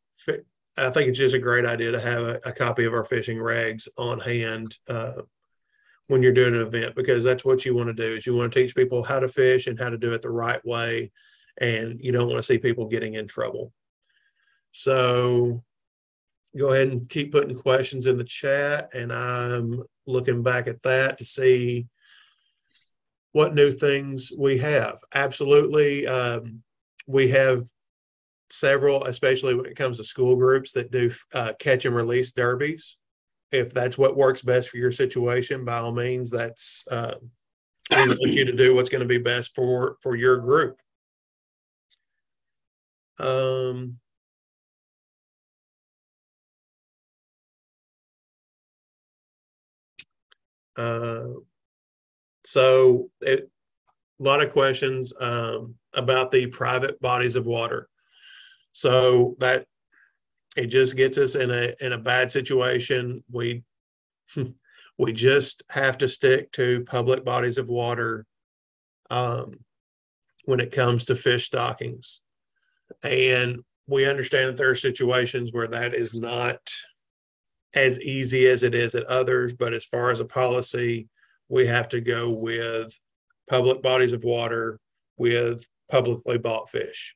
I think it's just a great idea to have a, a copy of our fishing regs on hand uh, when you're doing an event because that's what you want to do is you want to teach people how to fish and how to do it the right way and you don't want to see people getting in trouble so go ahead and keep putting questions in the chat and i'm looking back at that to see what new things we have absolutely um, we have several, especially when it comes to school groups that do uh, catch and release derbies. If that's what works best for your situation, by all means, that's uh, we want you to do what's going to be best for for your group. Um, uh, so it, a lot of questions um, about the private bodies of water. So that it just gets us in a in a bad situation. We we just have to stick to public bodies of water um, when it comes to fish stockings, and we understand that there are situations where that is not as easy as it is at others. But as far as a policy, we have to go with public bodies of water with publicly bought fish.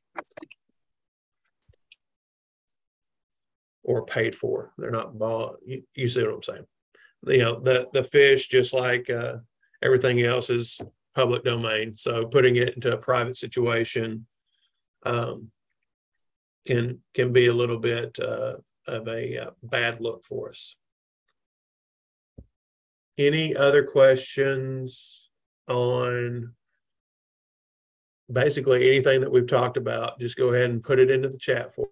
or paid for. They're not bought. You, you see what I'm saying? You know, the the fish, just like uh, everything else, is public domain. So putting it into a private situation um, can can be a little bit uh, of a uh, bad look for us. Any other questions on basically anything that we've talked about? Just go ahead and put it into the chat for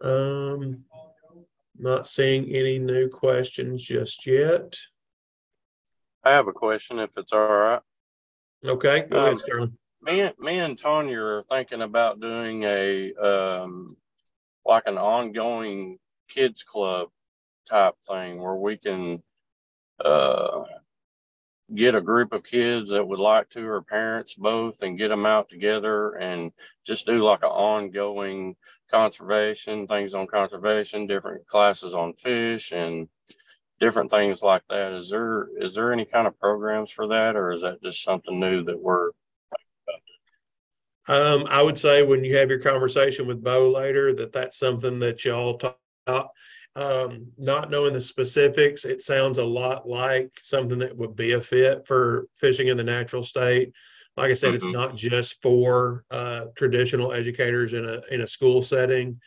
Um, not seeing any new questions just yet.
I have a question if it's all right.
Okay, go ahead,
Um,
Sterling.
Me, and- me and Tanya are thinking about doing a, um, like an ongoing kids club type thing where we can, uh, get a group of kids that would like to, or parents both, and get them out together and just do like an ongoing conservation, things on conservation, different classes on fish and different things like that. Is there, is there any kind of programs for that, or is that just something new that we're
Um, I would say when you have your conversation with Bo later, that that's something that y'all talk about. Um, not knowing the specifics, it sounds a lot like something that would be a fit for fishing in the natural state. Like I said, it's
Mhm.
not just for uh, traditional educators in a in a school setting.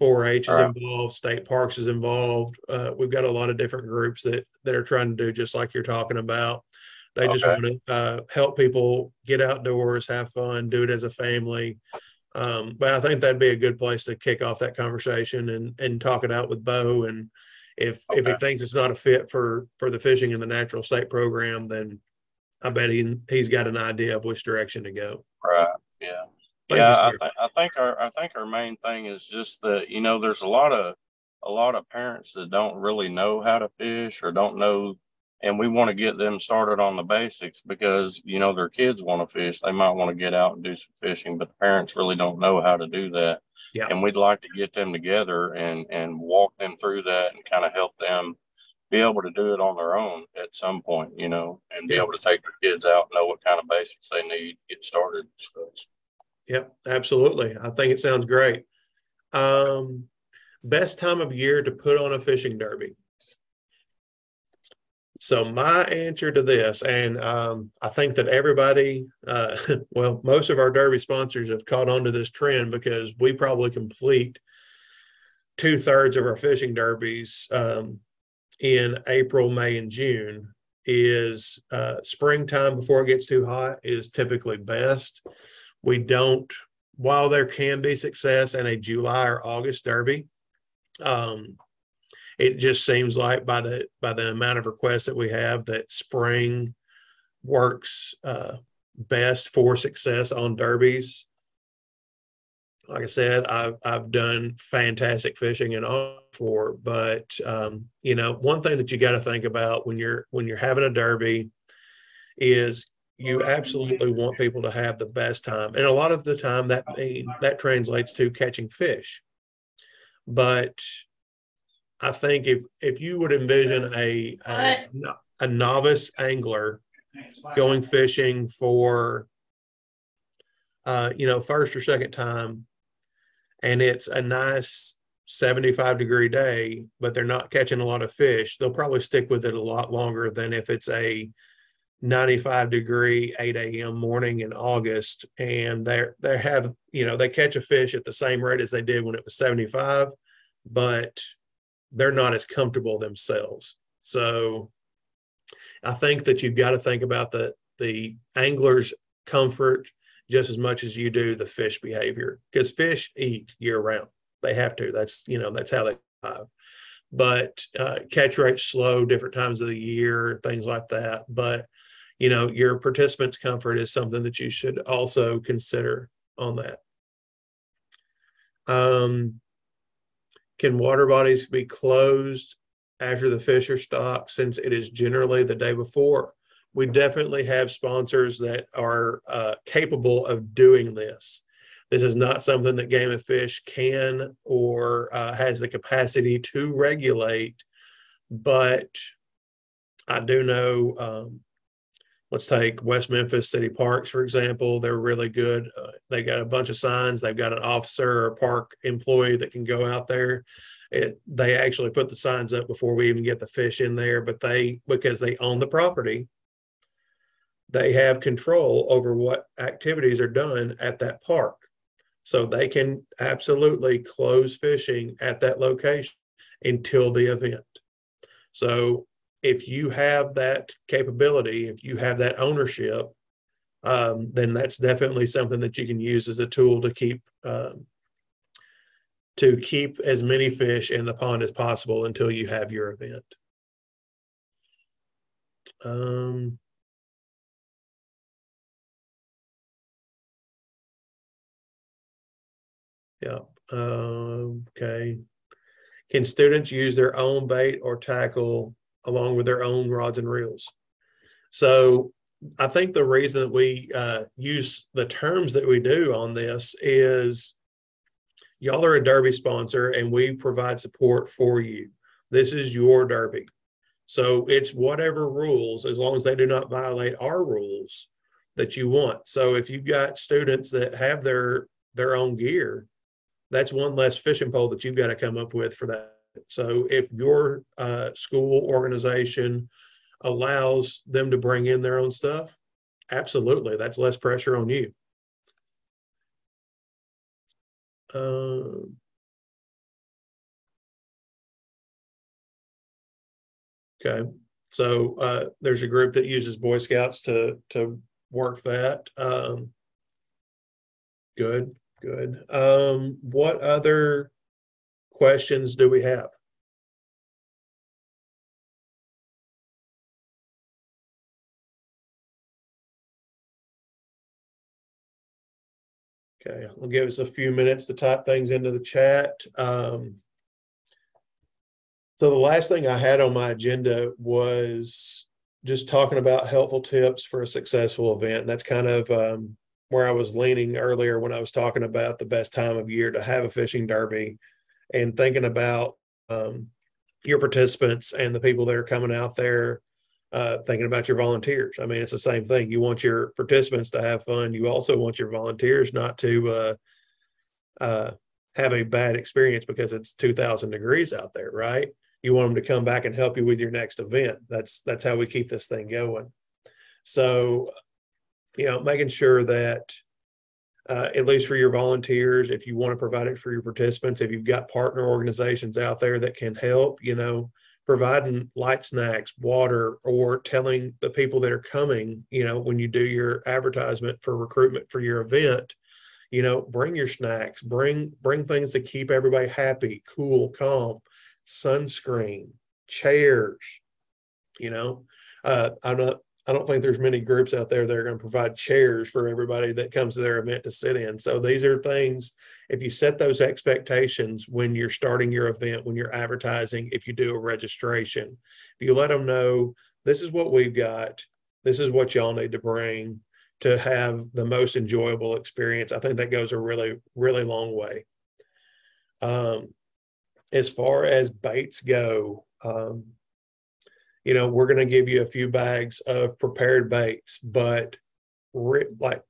4-H is
Right.
involved, state parks is involved. Uh, we've got a lot of different groups that that are trying to do just like you're talking about. They just want to uh, help people get outdoors, have fun, do it as a family. Um, but I think that'd be a good place to kick off that conversation and and talk it out with Bo. And if if he thinks it's not a fit for for the fishing in the natural state program, then I bet he he's got an idea of which direction to go.
Right. Yeah. Yeah. I, th- I think our I think our main thing is just that you know there's a lot of a lot of parents that don't really know how to fish or don't know, and we want to get them started on the basics because you know their kids want to fish. They might want to get out and do some fishing, but the parents really don't know how to do that.
Yeah.
And we'd like to get them together and and walk them through that and kind of help them be able to do it on their own at some point, you know, and be able to take their kids out, know what kind of basics they need, get started. So
Yep, absolutely. I think it sounds great. Um, best time of year to put on a fishing derby. So my answer to this, and um, I think that everybody, uh, well, most of our derby sponsors have caught on to this trend because we probably complete two thirds of our fishing derbies um, in April, May, and June. Is uh, springtime before it gets too hot is typically best. We don't, while there can be success in a July or August derby, um, it just seems like by the by the amount of requests that we have that spring works uh, best for success on derbies. Like I said, I've I've done fantastic fishing and all for, but um, you know, one thing that you got to think about when you're when you're having a derby is you absolutely want people to have the best time, and a lot of the time that that translates to catching fish. But I think if if you would envision a a, a novice angler going fishing for uh you know first or second time and it's a nice 75 degree day but they're not catching a lot of fish they'll probably stick with it a lot longer than if it's a 95 degree 8 a.m morning in august and they're they have you know they catch a fish at the same rate as they did when it was 75 but they're not as comfortable themselves. So I think that you've got to think about the the angler's comfort just as much as you do the fish behavior because fish eat year round. They have to. That's you know that's how they survive. But uh, catch rates slow different times of the year, things like that. But you know your participants' comfort is something that you should also consider on that. Um, can water bodies be closed after the fish are stocked since it is generally the day before? We definitely have sponsors that are uh, capable of doing this. This is not something that Game and Fish can or uh, has the capacity to regulate, but I do know. Um, let's take West Memphis City Parks for example. They're really good. Uh, they got a bunch of signs. They've got an officer or park employee that can go out there. It, they actually put the signs up before we even get the fish in there, but they because they own the property, they have control over what activities are done at that park. So they can absolutely close fishing at that location until the event. So if you have that capability, if you have that ownership, um, then that's definitely something that you can use as a tool to keep um, to keep as many fish in the pond as possible until you have your event. Um, yeah. Um, okay. Can students use their own bait or tackle along with their own rods and reels? So I think the reason that we uh, use the terms that we do on this is y'all are a derby sponsor and we provide support for you. This is your derby. So it's whatever rules, as long as they do not violate our rules that you want. So if you've got students that have their their own gear, that's one less fishing pole that you've got to come up with for that. So if your uh, school organization allows them to bring in their own stuff, absolutely, that's less pressure on you. Uh, okay, so uh, there's a group that uses Boy Scouts to to work that. Um, good, good. Um, what other questions do we have? Okay, we'll give us a few minutes to type things into the chat. Um, so the last thing I had on my agenda was just talking about helpful tips for a successful event. And that's kind of um, where I was leaning earlier when I was talking about the best time of year to have a fishing derby and thinking about um, your participants and the people that are coming out there uh, thinking about your volunteers. I mean, it's the same thing. You want your participants to have fun. You also want your volunteers not to uh, uh, have a bad experience because it's 2000 degrees out there, right? You want them to come back and help you with your next event. That's that's how we keep this thing going. So, you know, making sure that uh, at least for your volunteers, if you want to provide it for your participants, if you've got partner organizations out there that can help, you know, providing light snacks, water, or telling the people that are coming, you know, when you do your advertisement for recruitment for your event, you know, bring your snacks, bring bring things to keep everybody happy, cool, calm, sunscreen, chairs, you know. Uh, I'm not I don't think there's many groups out there that are going to provide chairs for everybody that comes to their event to sit in. So these are things, if you set those expectations when you're starting your event, when you're advertising, if you do a registration, if you let them know this is what we've got, this is what y'all need to bring to have the most enjoyable experience, I think that goes a really, really long way. Um, as far as baits go, um, you know, we're going to give you a few bags of prepared baits, but re- like,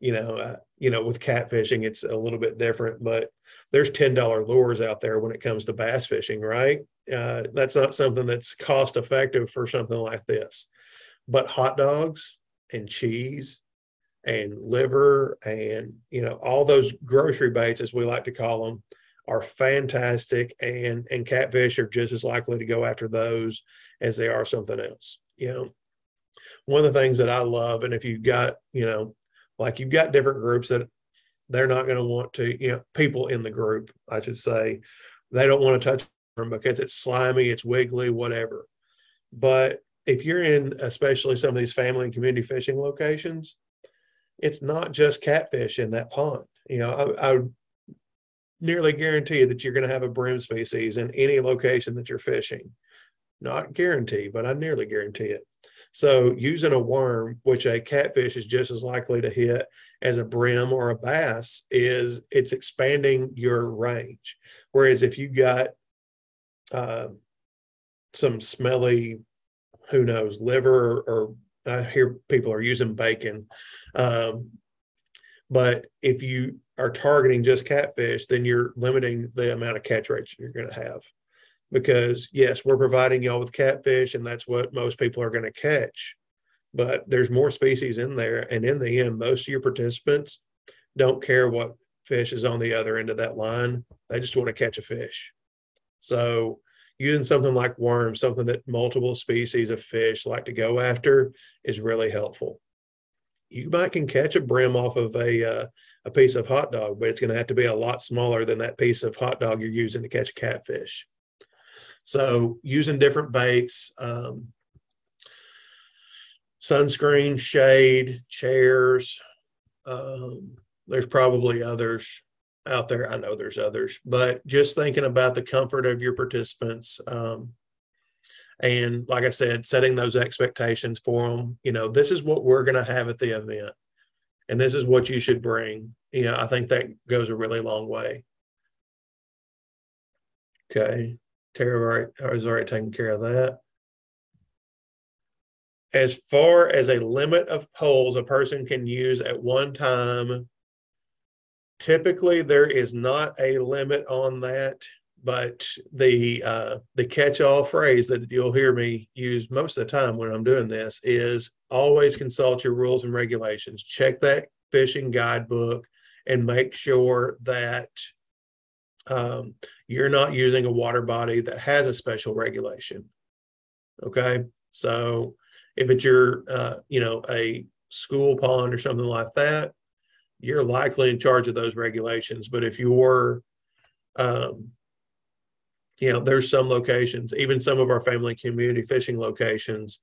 you know, uh, you know, with catfishing, it's a little bit different, but there's $10 lures out there when it comes to bass fishing, right? Uh, that's not something that's cost effective for something like this. But hot dogs and cheese and liver and, you know, all those grocery baits, as we like to call them, are fantastic and and catfish are just as likely to go after those as they are something else. You know, one of the things that I love, and if you've got, you know, like you've got different groups that they're not going to want to, you know, people in the group, I should say, they don't want to touch them because it's slimy, it's wiggly, whatever. But if you're in, especially some of these family and community fishing locations, it's not just catfish in that pond. You know, I, I nearly guarantee you that you're going to have a brim species in any location that you're fishing. Not guarantee, but I nearly guarantee it. So using a worm, which a catfish is just as likely to hit as a brim or a bass, is it's expanding your range. Whereas if you got uh, some smelly, who knows, liver or I hear people are using bacon. Um, but if you are targeting just catfish, then you're limiting the amount of catch rates you're going to have because yes, we're providing y'all with catfish, and that's what most people are going to catch. But there's more species in there, and in the end, most of your participants don't care what fish is on the other end of that line. They just want to catch a fish. So using something like worms, something that multiple species of fish like to go after, is really helpful. You might can catch a brim off of a uh, a piece of hot dog, but it's going to have to be a lot smaller than that piece of hot dog you're using to catch a catfish. So using different baits, um, sunscreen, shade, chairs. Um, there's probably others out there. I know there's others, but just thinking about the comfort of your participants. Um, and like I said, setting those expectations for them. You know, this is what we're going to have at the event, and this is what you should bring. You know, I think that goes a really long way. Okay. Tara has already taken care of that. As far as a limit of poles a person can use at one time, typically there is not a limit on that, but the uh, the catch-all phrase that you'll hear me use most of the time when I'm doing this is always consult your rules and regulations. Check that fishing guidebook and make sure that um, you're not using a water body that has a special regulation. Okay. So if it's your, uh, you know, a school pond or something like that, you're likely in charge of those regulations. But if you're, um, you know, there's some locations, even some of our family community fishing locations,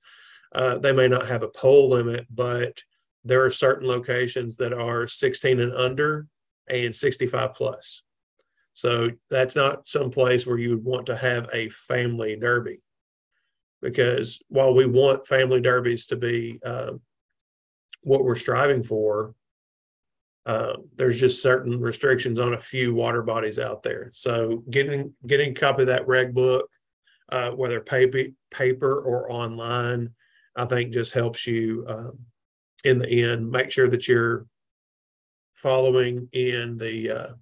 uh, they may not have a pole limit, but there are certain locations that are 16 and under and 65 plus. So that's not some place where you would want to have a family derby. Because while we want family derbies to be uh, what we're striving for, uh, there's just certain restrictions on a few water bodies out there. So getting getting a copy of that reg book, uh, whether paper, paper or online, I think just helps you um, in the end. Make sure that you're following in the uh,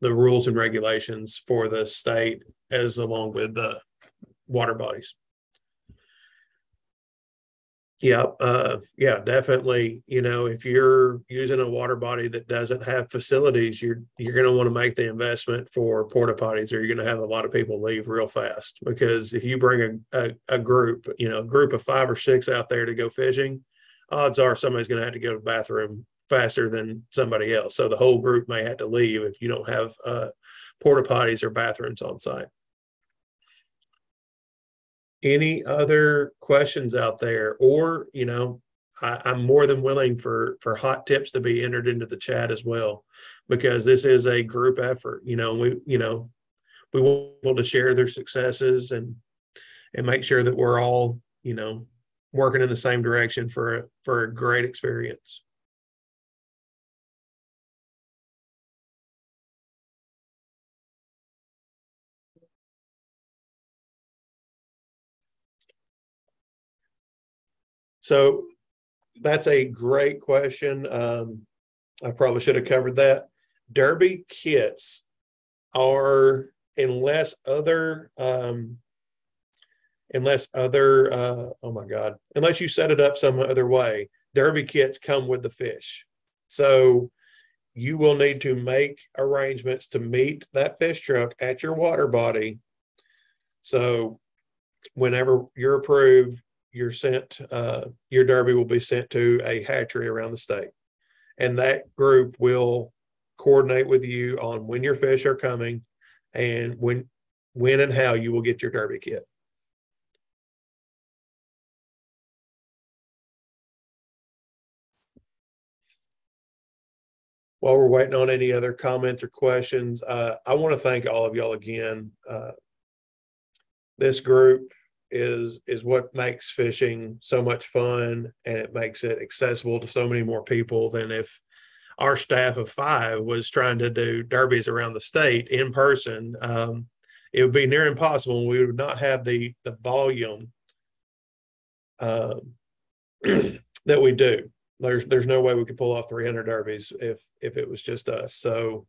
the rules and regulations for the state as along with the water bodies. Yeah, uh, yeah, definitely. You know, if you're using a water body that doesn't have facilities, you're you're going to want to make the investment for porta potties, or you're going to have a lot of people leave real fast. Because if you bring a, a, a group, you know, a group of five or six out there to go fishing, odds are somebody's going to have to go to the bathroom faster than somebody else. So the whole group may have to leave if you don't have uh, porta potties or bathrooms on site. Any other questions out there? Or, you know, I, I'm more than willing for for hot tips to be entered into the chat as well, because this is a group effort. You know, we you know we want people to share their successes and and make sure that we're all you know working in the same direction for for a great experience. So that's a great question. Um, I probably should have covered that. Derby kits are, unless other, um, unless other, uh, oh my God, unless you set it up some other way, Derby kits come with the fish. So you will need to make arrangements to meet that fish truck at your water body. So whenever you're approved, you're sent, uh, your derby will be sent to a hatchery around the state. And that group will coordinate with you on when your fish are coming and when, when and how you will get your derby kit. While we're waiting on any other comments or questions, uh, I want to thank all of y'all again. Uh, this group is is what makes fishing so much fun and it makes it accessible to so many more people than if our staff of five was trying to do derbies around the state in person. Um, it would be near impossible and we would not have the the volume um, that we do. There's there's no way we could pull off 300 derbies if if it was just us. So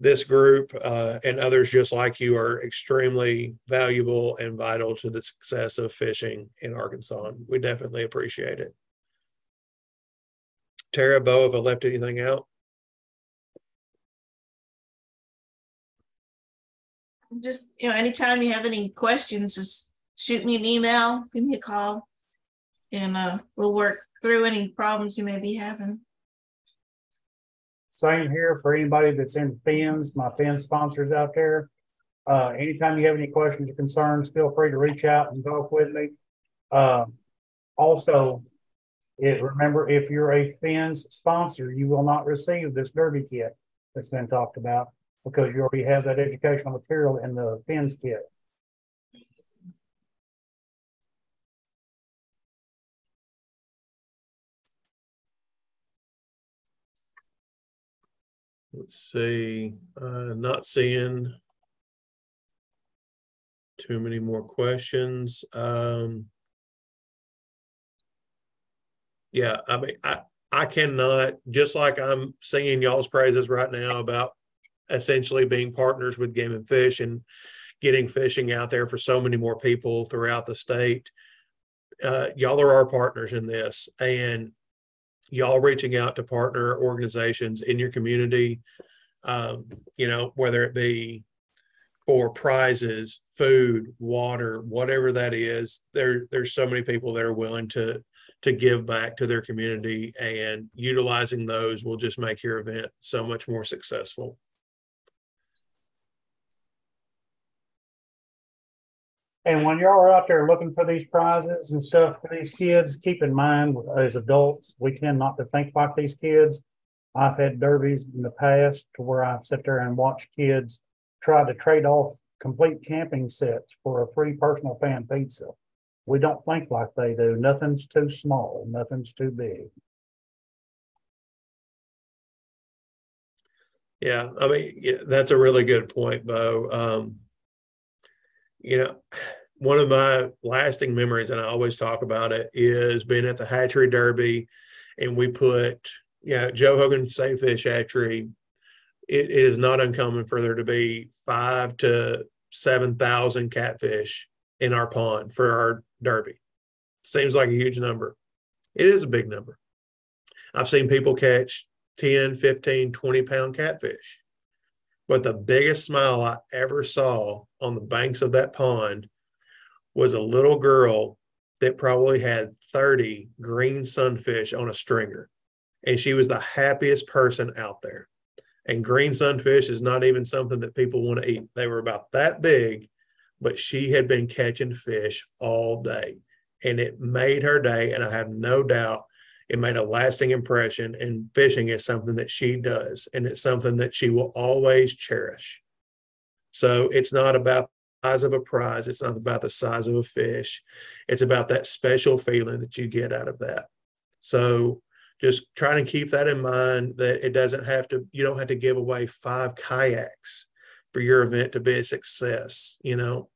this group uh, and others just like you are extremely valuable and vital to the success of fishing in Arkansas. We definitely appreciate it. Tara, Bo, have I left anything out?
Just, you know, anytime you have any questions, just shoot me an email, give me a call, and uh, we'll work through any problems you may be having.
Same here for anybody that's in fins, my fin sponsors out there. Uh, anytime you have any questions or concerns, feel free to reach out and talk with me. Uh, also, remember, if you're a fins sponsor, you will not receive this derby kit that's been talked about because you already have that educational material in the fins kit.
Let's see, uh, not seeing too many more questions. Um, yeah, I mean, I, I cannot, just like I'm singing y'all's praises right now about essentially being partners with Game and Fish and getting fishing out there for so many more people throughout the state. Uh, y'all are our partners in this. And y'all reaching out to partner organizations in your community, um, you know, whether it be for prizes, food, water, whatever that is, there there's so many people that are willing to to give back to their community and utilizing those will just make your event so much more successful.
And when y'all are out there looking for these prizes and stuff for these kids, keep in mind as adults, we tend not to think like these kids. I've had derbies in the past to where I sit there and watch kids try to trade off complete camping sets for a free personal pan pizza. We don't think like they do. Nothing's too small, nothing's too big.
Yeah, I mean, yeah, that's a really good point, Bo. Um, you know, one of my lasting memories, and I always talk about it, is being at the Hatchery Derby, and we put, you know, Joe Hogan Fish Hatchery. It, it is not uncommon for there to be five to seven thousand catfish in our pond for our derby. Seems like a huge number. It is a big number. I've seen people catch 10, 15, 20 pound catfish. But the biggest smile I ever saw on the banks of that pond was a little girl that probably had 30 green sunfish on a stringer. And she was the happiest person out there. And green sunfish is not even something that people want to eat. They were about that big, but she had been catching fish all day. And it made her day. And I have no doubt it made a lasting impression. And fishing is something that she does. And it's something that she will always cherish. So it's not about size of a prize. It's not about the size of a fish. It's about that special feeling that you get out of that. So just trying to keep that in mind that it doesn't have to, you don't have to give away five kayaks for your event to be a success. You know,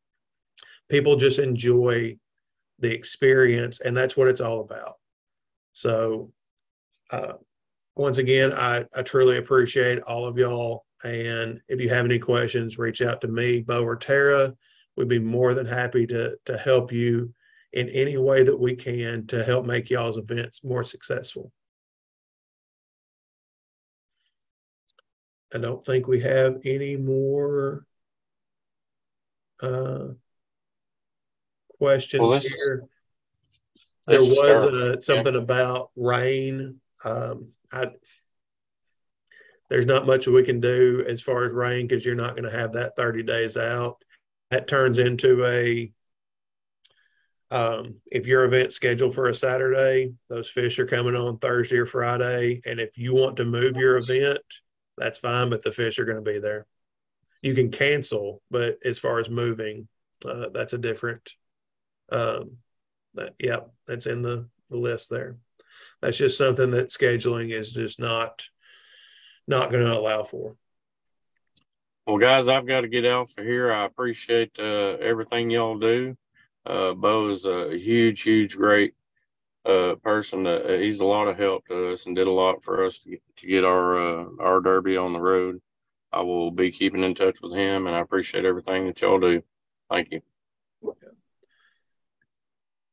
people just enjoy the experience, and that's what it's all about. So, uh, once again, I, I truly appreciate all of y'all. And if you have any questions, reach out to me, Bo or Tara. We'd be more than happy to, to help you in any way that we can to help make y'all's events more successful. I don't think we have any more uh, questions
Well,
here. There was uh, something about rain. Um, I, there's not much we can do as far as rain because you're not going to have that 30 days out. That turns into a, um, if your event's scheduled for a Saturday, those fish are coming on Thursday or Friday. And if you want to move your event, that's fine, but the fish are going to be there. You can cancel, but as far as moving, uh, that's a different, um, that, yep, that's in the, the list there. That's just something that scheduling is just not, not going to allow for.
Well, guys, I've got to get out for here. I appreciate uh, everything y'all do. Uh, Bo is a huge, huge, great uh, person. Uh, he's a lot of help to us and did a lot for us to get, to get our uh, our derby on the road. I will be keeping in touch with him, and I appreciate everything that y'all do. Thank you.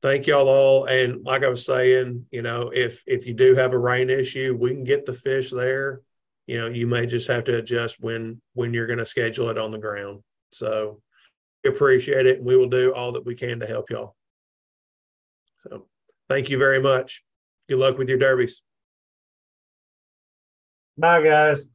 Thank y'all all. And like I was saying, you know, if if you do have a rain issue, we can get the fish there. You know, you may just have to adjust when when you're going to schedule it on the ground. So we appreciate it, and we will do all that we can to help y'all. So thank you very much. Good luck with your derbies.
Bye, guys.